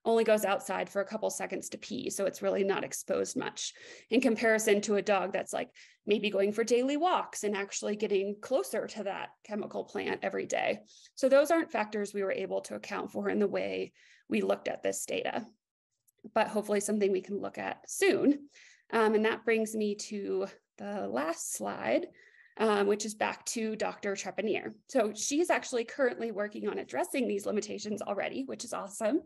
G: only goes outside for a couple seconds to pee. So it's really not exposed much in comparison to a dog that's like maybe going for daily walks and actually getting closer to that chemical plant every day. So those aren't factors we were able to account for in the way we looked at this data, but hopefully something we can look at soon. Um, and that brings me to the last slide, um, which is back to Dr. Trepanier. So she's actually currently working on addressing these limitations already, which is awesome.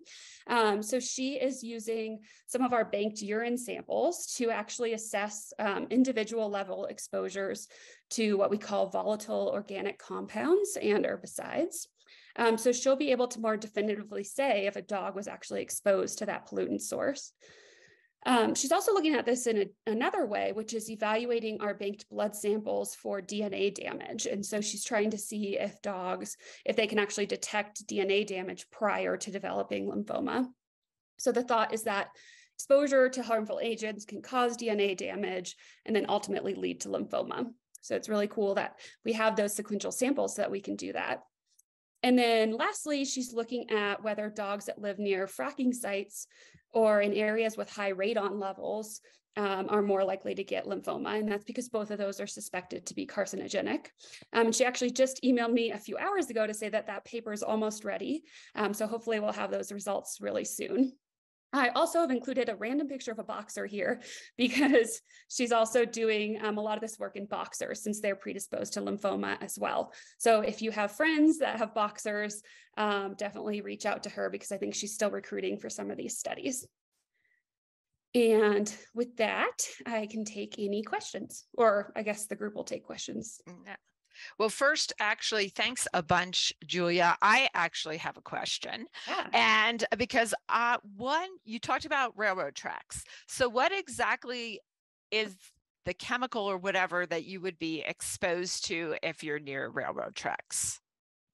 G: Um, so she is using some of our banked urine samples to actually assess um, individual level exposures to what we call volatile organic compounds and herbicides. Um, so she'll be able to more definitively say if a dog was actually exposed to that pollutant source. Um, she's also looking at this in a, another way, which is evaluating our banked blood samples for DNA damage. And so she's trying to see if dogs, if they can actually detect DNA damage prior to developing lymphoma. So the thought is that exposure to harmful agents can cause DNA damage and then ultimately lead to lymphoma. So it's really cool that we have those sequential samples so that we can do that. And then lastly, she's looking at whether dogs that live near fracking sites or in areas with high radon levels um, are more likely to get lymphoma. And that's because both of those are suspected to be carcinogenic. Um, she actually just emailed me a few hours ago to say that that paper is almost ready. Um, so hopefully we'll have those results really soon. I also have included a random picture of a boxer here because she's also doing um, a lot of this work in boxers since they're predisposed to lymphoma as well. So if you have friends that have boxers, um, definitely reach out to her because I think she's still recruiting for some of these studies. And with that, I can take any questions, or I guess the group will take questions.
A: Well, first, actually, thanks a bunch, Julia. I actually have a question.
G: Yeah.
A: And because uh, one, you talked about railroad tracks. So, what exactly is the chemical or whatever that you would be exposed to if you're near railroad tracks?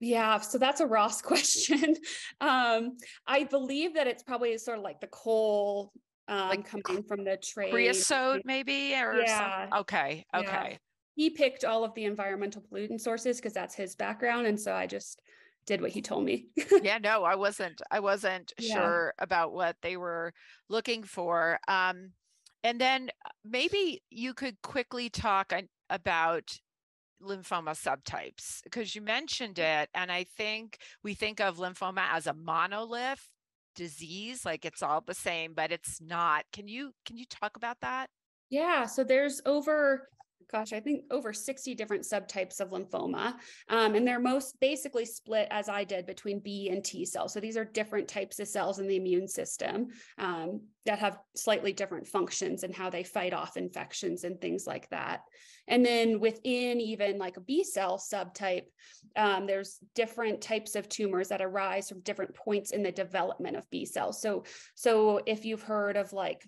G: Yeah, so that's a Ross question. um, I believe that it's probably sort of like the coal um, like coming from the train.
A: Creosote, maybe, or yeah. Some, okay, okay. Yeah
G: he picked all of the environmental pollutant sources because that's his background and so i just did what he told me.
A: Yeah no i wasn't i wasn't yeah. sure about what they were looking for um and then uh, maybe you could quickly talk about lymphoma subtypes because you mentioned it and i think we think of lymphoma as a monolith disease like it's all the same but it's not. Can you can you talk about that?
G: Yeah so there's over gosh, I think over 60 different subtypes of lymphoma. Um, and they're most basically split, as I did, between B and T cells. So these are different types of cells in the immune system um, that have slightly different functions and how they fight off infections and things like that. And then within even like a B cell subtype, um, there's different types of tumors that arise from different points in the development of B cells. So, so if you've heard of like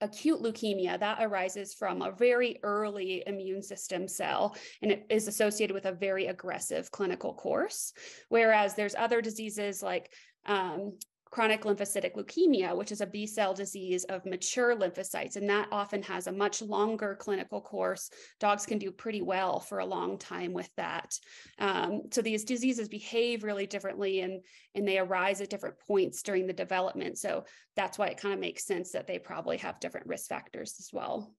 G: acute leukemia that arises from a very early immune system cell and it is associated with a very aggressive clinical course. Whereas there's other diseases like um, chronic lymphocytic leukemia, which is a B cell disease of mature lymphocytes, and that often has a much longer clinical course. Dogs can do pretty well for a long time with that. Um, so these diseases behave really differently and, and they arise at different points during the development. So that's why it kind of makes sense that they probably have different risk factors as well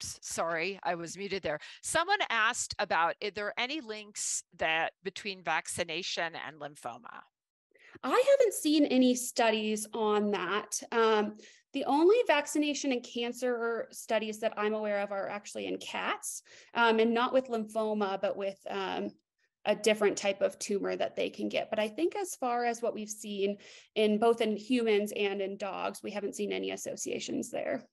A: sorry i was muted there someone asked about are there any links that between vaccination and lymphoma
G: I haven't seen any studies on that. Um, the only vaccination and cancer studies that I'm aware of are actually in cats um, and not with lymphoma, but with um, a different type of tumor that they can get. But I think as far as what we've seen in both in humans and in dogs, we haven't seen any associations there.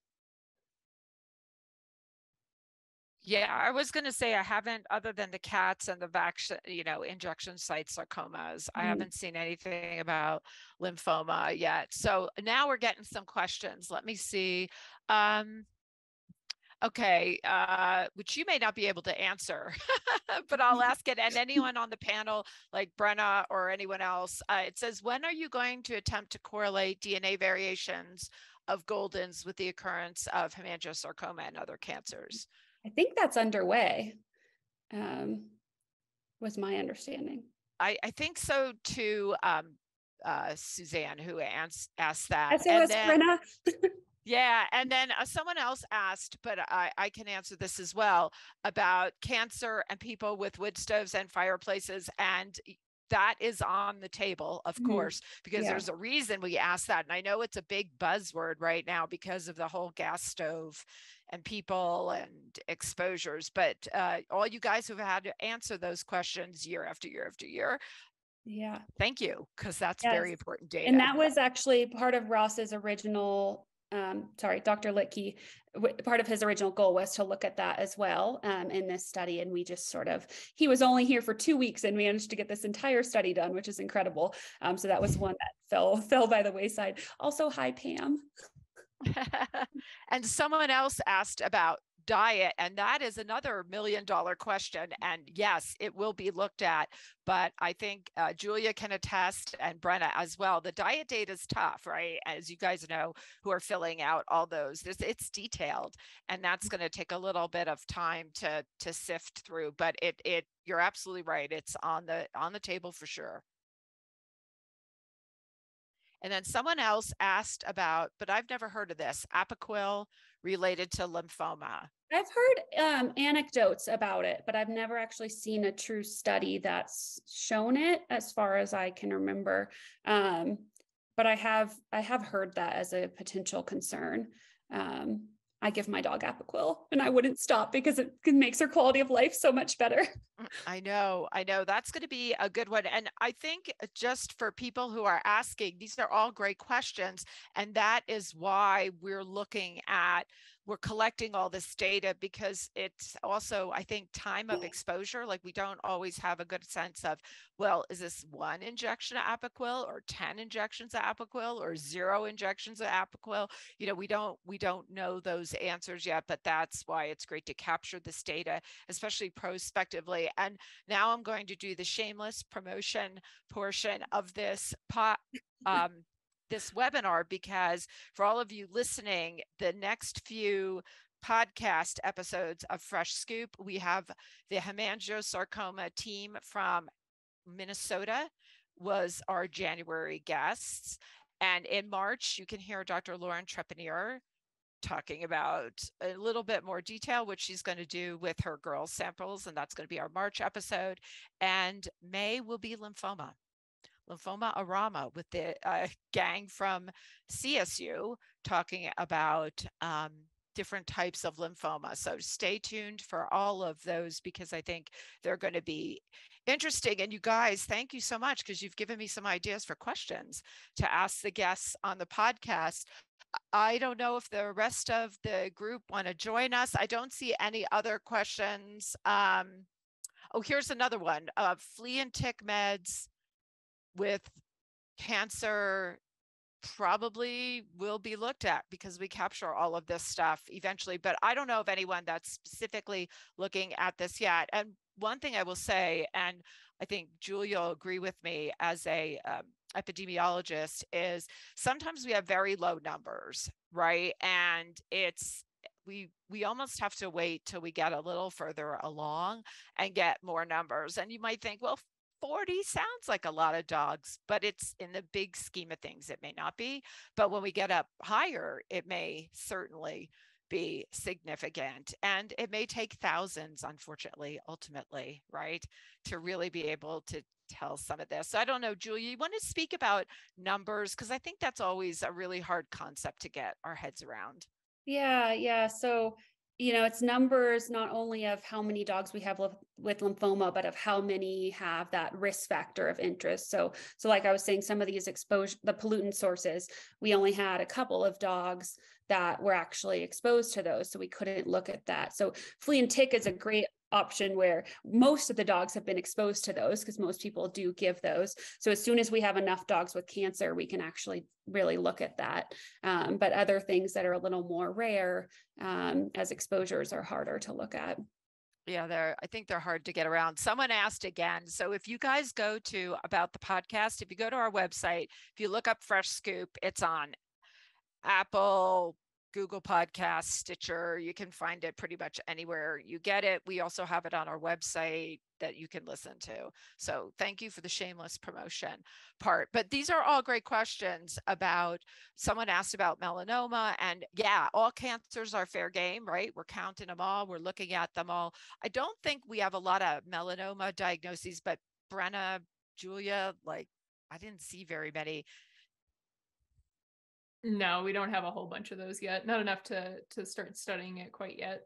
A: Yeah, I was going to say I haven't, other than the cats and the vaccine, you know, injection site sarcomas. I mm-hmm. haven't seen anything about lymphoma yet. So now we're getting some questions. Let me see. Um, okay, uh, which you may not be able to answer, but I'll ask it. And anyone on the panel, like Brenna or anyone else, uh, it says, when are you going to attempt to correlate DNA variations of Goldens with the occurrence of hemangiosarcoma and other cancers?
G: I think that's underway. Um, was my understanding.
A: I, I think so too. Um, uh, Suzanne, who asked asked that.
G: SOS then, Brenna.
A: yeah, and then uh, someone else asked, but I, I can answer this as well about cancer and people with wood stoves and fireplaces. And that is on the table, of mm course, because yeah. there's a reason we ask that. And I know it's a big buzzword right now because of the whole gas stove and people and exposures. But uh, all you guys who've had to answer those questions year after year after year,
G: Yeah.
A: thank you, because that's
G: Yes.
A: very important data.
G: And that was actually part of Ross's original, um, sorry, Dr. Litke, w- part of his original goal was to look at that as well um, in this study. And we just sort of, he was only here for two weeks and managed to get this entire study done, which is incredible. Um, so that was one that fell fell by the wayside. Also, hi Pam.
A: and someone else asked about diet and that is another million dollar question and yes it will be looked at but i think uh, julia can attest and brenna as well the diet data is tough right? As you guys know who are filling out all those There's, it's detailed and that's going to take a little bit of time to to sift through but it it you're absolutely right it's on the on the table for sure and then someone else asked about, but I've never heard of this, Apoquel related to lymphoma.
G: I've heard um, anecdotes about it, but I've never actually seen a true study that's shown it, as far as I can remember. Um, but I have I have heard that as a potential concern. Um, I give my dog Apoquel, and I wouldn't stop because it makes her quality of life so much better.
A: Mm, I know, I know that's going to be a good one. And I think uh, just for people who are asking, these are all great questions. And that is why we're looking at we're collecting all this data because it's also i think time of exposure like we don't always have a good sense of well is this one injection of apoquel or 10 injections of apoquel or zero injections of apoquel? You know we don't we don't know those answers yet but that's why it's great to capture this data especially prospectively. And now i'm going to do the shameless promotion portion of this pot um, this webinar because for all of you listening, the next few podcast episodes of Fresh Scoop, we have the hemangiosarcoma team from Minnesota was our January guests. And in March, you can hear Dr. Lauren Trepanier talking about a little bit more detail, which she's going to do with her GRLS samples. And that's going to be our March episode. And May will be lymphoma. Lymphoma Arama with the uh, gang from CSU talking about um, different types of lymphoma. So stay tuned for all of those because I think they're going to be interesting. And you guys, thank you so much because you've given me some ideas for questions to ask the guests on the podcast. I don't know if the rest of the group want to join us. I don't see any other questions. Um, oh, here's another one. Uh, flea and tick meds with cancer probably will be looked at because we capture all of this stuff eventually but i don't know of anyone that's specifically looking at this yet and one thing i will say and i think julia will agree with me as a um, epidemiologist is sometimes we have very low numbers right? And it's we we almost have to wait till we get a little further along and get more numbers. And you might think well 40 sounds like a lot of dogs, but it's in the big scheme of things, it may not be. But when we get up higher, it may certainly be significant. And it may take thousands, unfortunately, ultimately, right, to really be able to tell some of this. So I don't know, Julia, you want to speak about numbers? Because I think that's always a really hard concept to get our heads around.
G: Yeah, yeah. So you know, it's numbers not only of how many dogs we have with lymphoma, but of how many have that risk factor of interest. So, so like I was saying, some of these exposure, the pollutant sources, we only had a couple of dogs that were actually exposed to those, so we couldn't look at that. So, flea and tick is a great option where most of the dogs have been exposed to those because most people do give those. So as soon as we have enough dogs with cancer, we can actually really look at that. Um, but other things that are a little more rare um, as exposures are harder to look at.
A: Yeah, they're I think they're hard to get around. Someone asked again. So if you guys go to about the podcast, if you go to our website, if you look up Fresh Scoop, it's on Apple, Google Podcasts, Stitcher. You can find it pretty much anywhere you get it. We also have it on our website that you can listen to. So thank you for the shameless promotion part. But these are all great questions about someone asked about melanoma. And yeah, all cancers are fair game, right? We're counting them all, we're looking at them all. I don't think we have a lot of melanoma diagnoses, but Brenna, Julia, like I didn't see very many
D: No, we don't have a whole bunch of those yet. Not enough to to start studying it quite yet.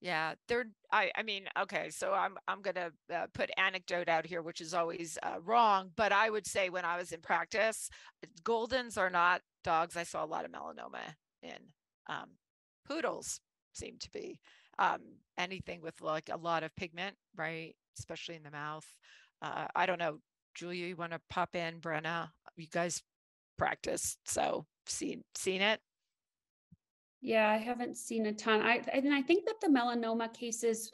A: Yeah, they're. I. I mean, okay. So I'm. I'm gonna uh, put anecdote out here, which is always uh, wrong. But I would say when I was in practice, Goldens are not dogs. I saw a lot of melanoma in. Um, poodles seem to be um, anything with like a lot of pigment, right? Especially in the mouth. Uh, I don't know, Julia. You want to pop in, Brenna? You guys practice, so seen seen it.
G: Yeah, I haven't seen a ton. I and I think that the melanoma cases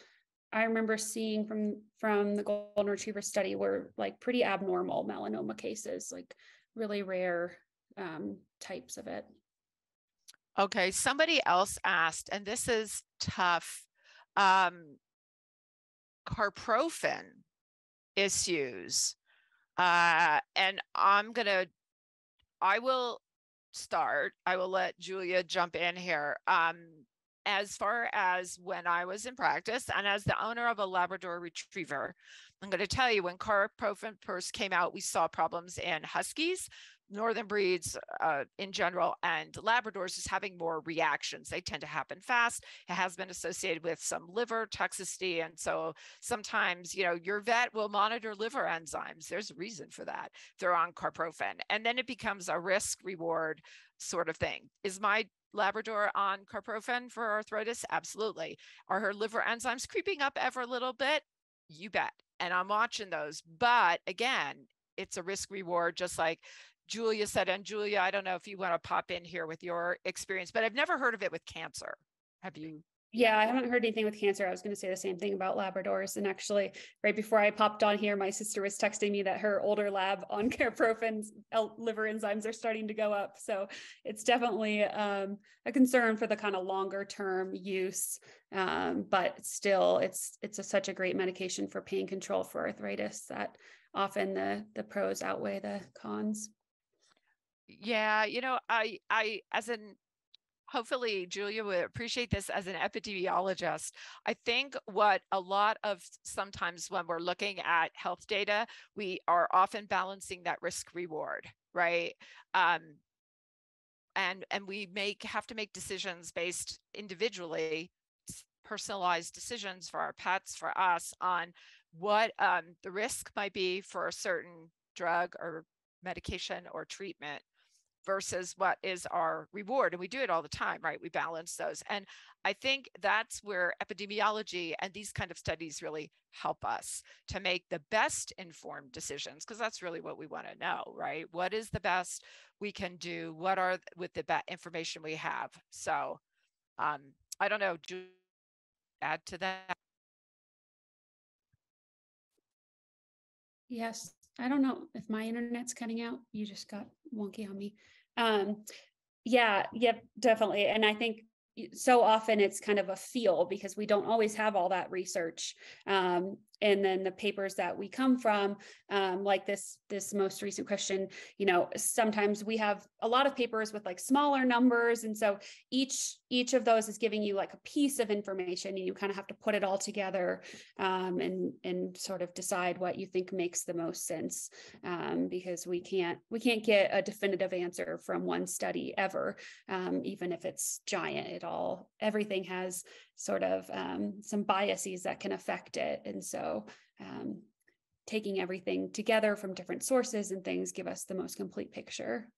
G: I remember seeing from from the golden retriever study were like pretty abnormal melanoma cases, like really rare um, types of it.
A: Okay, somebody else asked, and this is tough. Um, carprofen issues, uh, and I'm gonna, I will start. I will let Julia jump in here. Um, as far as when I was in practice and as the owner of a Labrador retriever, I'm going to tell you when carprofen first came out, we saw problems in huskies, northern breeds uh, in general and labradors is having more reactions. They tend to happen fast. It has been associated with some liver toxicity and so sometimes you know your vet will monitor liver enzymes. There's a reason for that. They're on carprofen and then it becomes a risk reward sort of thing. Is my labrador on carprofen for arthritis? Absolutely. Are her liver enzymes creeping up ever a little bit? You bet and i'm watching those but again it's a risk reward just like Julia said, and Julia, I don't know if you want to pop in here with your experience, but I've never heard of it with cancer. Have you?
G: Yeah, I haven't heard anything with cancer. I was going to say the same thing about Labradors. And actually, right before I popped on here, my sister was texting me that her older lab on carprofen's liver enzymes are starting to go up. So it's definitely um, a concern for the kind of longer term use. Um, but still, it's it's a, such a great medication for pain control for arthritis that often the the pros outweigh the cons.
A: Yeah, you know, I I as an hopefully Julia would appreciate this as an epidemiologist. I think what a lot of sometimes when we're looking at health data, we are often balancing that risk reward, right? Um, and and we make have to make decisions based individually, personalized decisions for our pets, for us on what um, the risk might be for a certain drug or medication or treatment versus what is our reward. And we do it all the time, right? We balance those. And I think that's where epidemiology and these kind of studies really help us to make the best informed decisions, because that's really what we want to know, right? What is the best we can do? What are with the best information we have? So um, I don't know, do add to that?
G: Yes, I don't know if my internet's cutting out. You just got wonky on me. Um, yeah, yep, definitely. And I think so often it's kind of a feel because we don't always have all that research um, and then the papers that we come from um, like this this most recent question you know sometimes we have a lot of papers with like smaller numbers and so each each of those is giving you like a piece of information and you kind of have to put it all together um, and and sort of decide what you think makes the most sense um, because we can't we can't get a definitive answer from one study ever um, even if it's giant it all everything has sort of um, some biases that can affect it. And so um, taking everything together from different sources and things give us the most complete picture.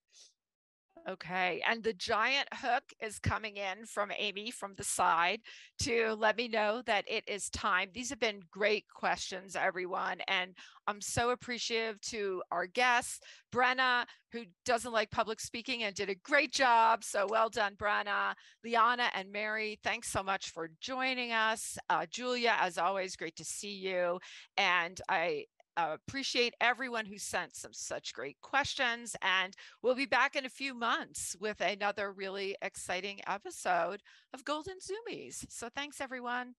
A: Okay. And the giant hook is coming in from Amy from the side to let me know that it is time. These have been great questions, everyone. And I'm so appreciative to our guests, Brenna, who doesn't like public speaking and did a great job. So well done, Brenna, Liana, and Mary. Thanks so much for joining us. Uh, Julia, as always, great to see you. And I uh, appreciate everyone who sent some such great questions. And we'll be back in a few months with another really exciting episode of Golden Zoomies. So thanks, everyone.